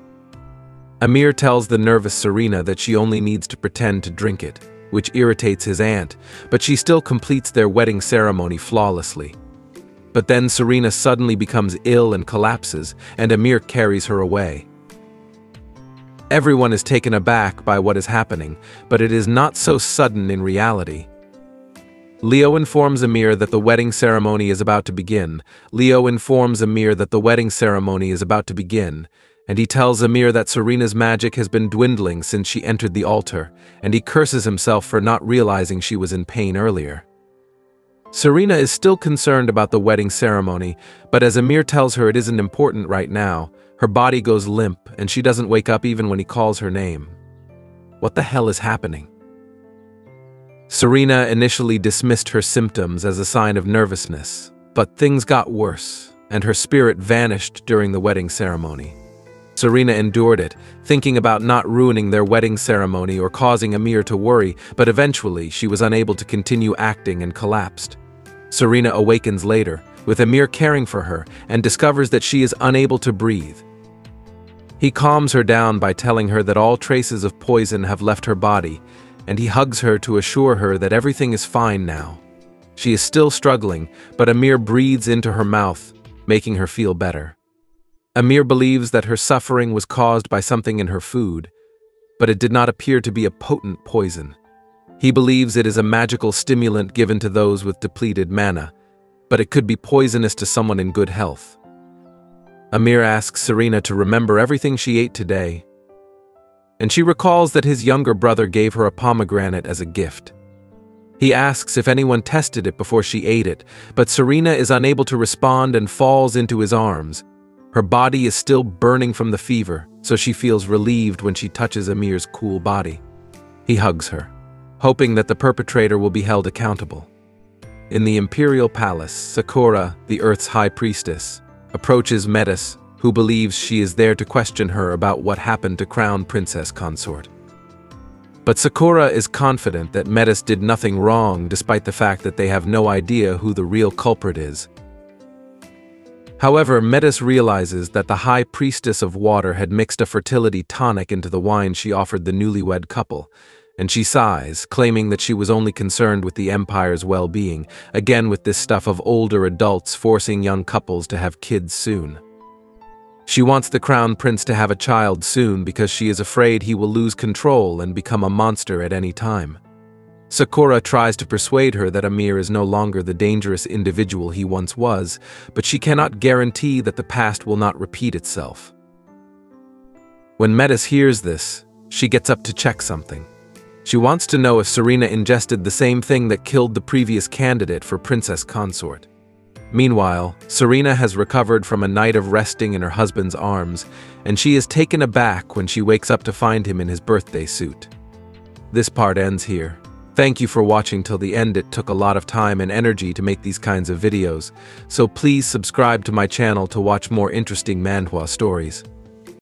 Amir tells the nervous Serena that she only needs to pretend to drink it, which irritates his aunt, but she still completes their wedding ceremony flawlessly. But then Serena suddenly becomes ill and collapses, and Amir carries her away. Everyone is taken aback by what is happening, but it is not so sudden in reality. Leo informs Amir that the wedding ceremony is about to begin. Leo informs Amir that the wedding ceremony is about to begin, and he tells Amir that Serena's magic has been dwindling since she entered the altar, and he curses himself for not realizing she was in pain earlier. Serena is still concerned about the wedding ceremony, but as Amir tells her it isn't important right now, her body goes limp and she doesn't wake up even when he calls her name. What the hell is happening? Serena initially dismissed her symptoms as a sign of nervousness, but things got worse, and her spirit vanished during the wedding ceremony. Serena endured it, thinking about not ruining their wedding ceremony or causing Amir to worry, but eventually she was unable to continue acting and collapsed. Serena awakens later, with Amir caring for her, and discovers that she is unable to breathe. He calms her down by telling her that all traces of poison have left her body and he hugs her to assure her that everything is fine now. She is still struggling, but Amir breathes into her mouth, making her feel better. Amir believes that her suffering was caused by something in her food, but it did not appear to be a potent poison. He believes it is a magical stimulant given to those with depleted mana, but it could be poisonous to someone in good health. Amir asks Serena to remember everything she ate today and she recalls that his younger brother gave her a pomegranate as a gift. He asks if anyone tested it before she ate it, but Serena is unable to respond and falls into his arms. Her body is still burning from the fever, so she feels relieved when she touches Amir's cool body. He hugs her, hoping that the perpetrator will be held accountable. In the imperial palace, Sakura, the Earth's high priestess, approaches Metis who believes she is there to question her about what happened to Crown Princess Consort. But Sakura is confident that Metis did nothing wrong despite the fact that they have no idea who the real culprit is. However, Metis realizes that the High Priestess of Water had mixed a fertility tonic into the wine she offered the newlywed couple, and she sighs, claiming that she was only concerned with the Empire's well-being, again with this stuff of older adults forcing young couples to have kids soon. She wants the crown prince to have a child soon because she is afraid he will lose control and become a monster at any time. Sakura tries to persuade her that Amir is no longer the dangerous individual he once was, but she cannot guarantee that the past will not repeat itself. When Metis hears this, she gets up to check something. She wants to know if Serena ingested the same thing that killed the previous candidate for princess consort. Meanwhile, Serena has recovered from a night of resting in her husband's arms, and she is taken aback when she wakes up to find him in his birthday suit. This part ends here. Thank you for watching till the end. It took a lot of time and energy to make these kinds of videos, so please subscribe to my channel to watch more interesting manhwa stories.